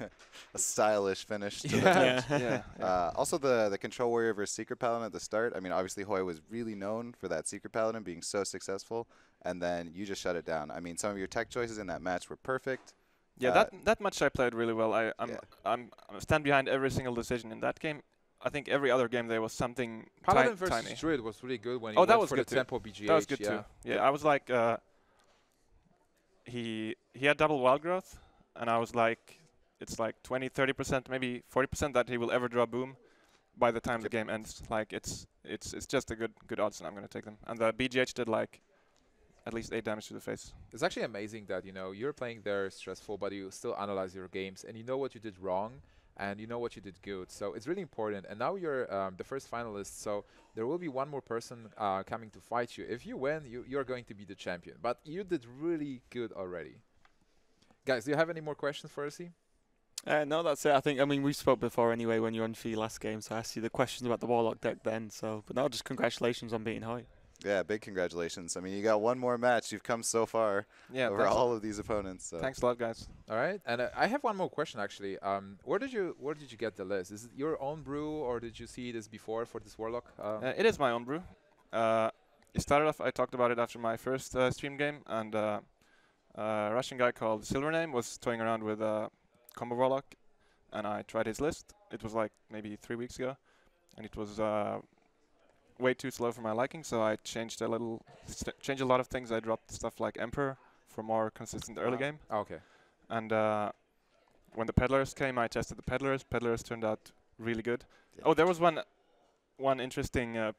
Speaker 1: (laughs)
Speaker 2: A stylish finish to
Speaker 1: Yeah.
Speaker 2: match.
Speaker 3: Yeah.
Speaker 4: yeah. (laughs) yeah.
Speaker 2: Uh, also, the the control warrior versus secret paladin at the start. I mean, obviously Hoej was really known for that secret paladin being so successful, and then you just shut it down. I mean, some of your tech choices in that match were perfect.
Speaker 4: Yeah,
Speaker 2: Uh,
Speaker 4: that that much I played really well. I I'm
Speaker 2: Yeah.
Speaker 4: I'm, I'm stand behind every single decision in that game. I think every other game there was something
Speaker 1: Paladin versus
Speaker 4: tiny.
Speaker 1: Druid was really good when he
Speaker 4: Oh, that was
Speaker 1: for
Speaker 4: good
Speaker 1: the
Speaker 4: too.
Speaker 1: tempo BGH.
Speaker 4: That was good
Speaker 1: yeah.
Speaker 4: too. Yeah, I was like, uh, he he had double wild growth, and I was like, it's like 20, 30 percent, maybe 40 percent that he will ever draw boom by the time the game ends. Like it's it's it's just a good good odds, and I'm gonna take them. And the BGH did like at least eight damage to the face.
Speaker 1: It's actually amazing that you know you're playing there stressful, but you still analyze your games and you know what you did wrong and you know what you did good. So it's really important. And now you're um, the first finalist, so there will be one more person uh, coming to fight you. If you win, you you're going to be the champion. But you did really good already. Guys, do you have any more questions for us?
Speaker 3: Uh, no, that's it. I think. I mean, we spoke before anyway when you were on for your last game, so I asked you the questions about the Warlock deck then. So, but now just congratulations on beating Hoej.
Speaker 2: Yeah, big congratulations. I mean, you got one more match. You've come so far
Speaker 4: Yeah,
Speaker 2: over all of these opponents. So.
Speaker 4: thanks a lot, guys.
Speaker 1: All right. And uh, I have one more question actually. Um, where did you where did you get the list? Is it your own brew or did you see this before for this Warlock? Um,
Speaker 4: Uh, it is my own brew. Uh, it started off. I talked about it after my first uh, stream game, and uh, a Russian guy called Silvername was toying around with uh, Combo Warlock, and I tried his list. It was like maybe three weeks ago, and it was uh, way too slow for my liking. So I changed a little, st- changed a lot of things. I dropped stuff like Emperor for more consistent early
Speaker 1: Ah.
Speaker 4: game,
Speaker 1: okay.
Speaker 4: and uh, when the peddlers came, I tested the peddlers. Peddlers turned out really good.
Speaker 2: Yeah.
Speaker 4: Oh, there was one one interesting uh,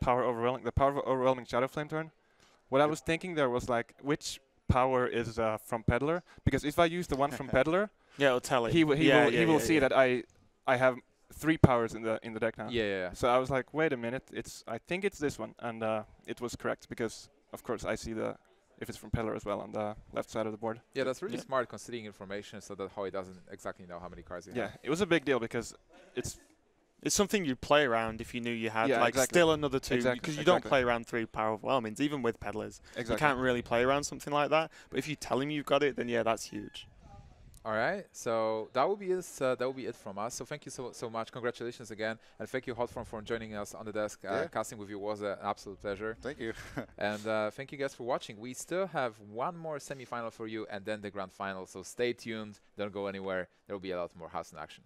Speaker 4: power overwhelming the power overwhelming shadow flame turn. What I was thinking there was like which power is uh, from peddler because if I use the one from (laughs) peddler,
Speaker 3: Yeah, it'll tell it.
Speaker 4: he he
Speaker 3: yeah,
Speaker 4: will he will see that I I have three powers in the in the deck now.
Speaker 1: Yeah, yeah, yeah.
Speaker 4: So I was like, wait a minute, it's I think it's this one, and uh, it was correct because of course I see the if it's from peddler as well on the left side of the board.
Speaker 1: Yeah, that's really
Speaker 4: Yeah.
Speaker 1: smart considering information so that Hoej doesn't exactly know how many cards you
Speaker 4: Yeah,
Speaker 1: have.
Speaker 4: it was a big deal because it's
Speaker 3: It's something you'd play around if you knew you had
Speaker 4: Yeah,
Speaker 3: like
Speaker 4: exactly.
Speaker 3: still another two
Speaker 4: Exactly,
Speaker 3: because you don't play around three power overwhelmings even with peddlers.
Speaker 4: exactly.
Speaker 3: You can't really play around something like that. But if you tell him you've got it, then yeah, that's huge.
Speaker 1: All right, so that will be it. Uh, that will be it from us. So thank you so so much. Congratulations again, and thank you Hotform for joining us on the desk. Uh, Casting with you was an absolute pleasure.
Speaker 2: Thank you. (laughs)
Speaker 1: and uh, thank you guys for watching. We still have one more semi-final for you, and then the grand final. So stay tuned. Don't go anywhere. There will be a lot more house in action.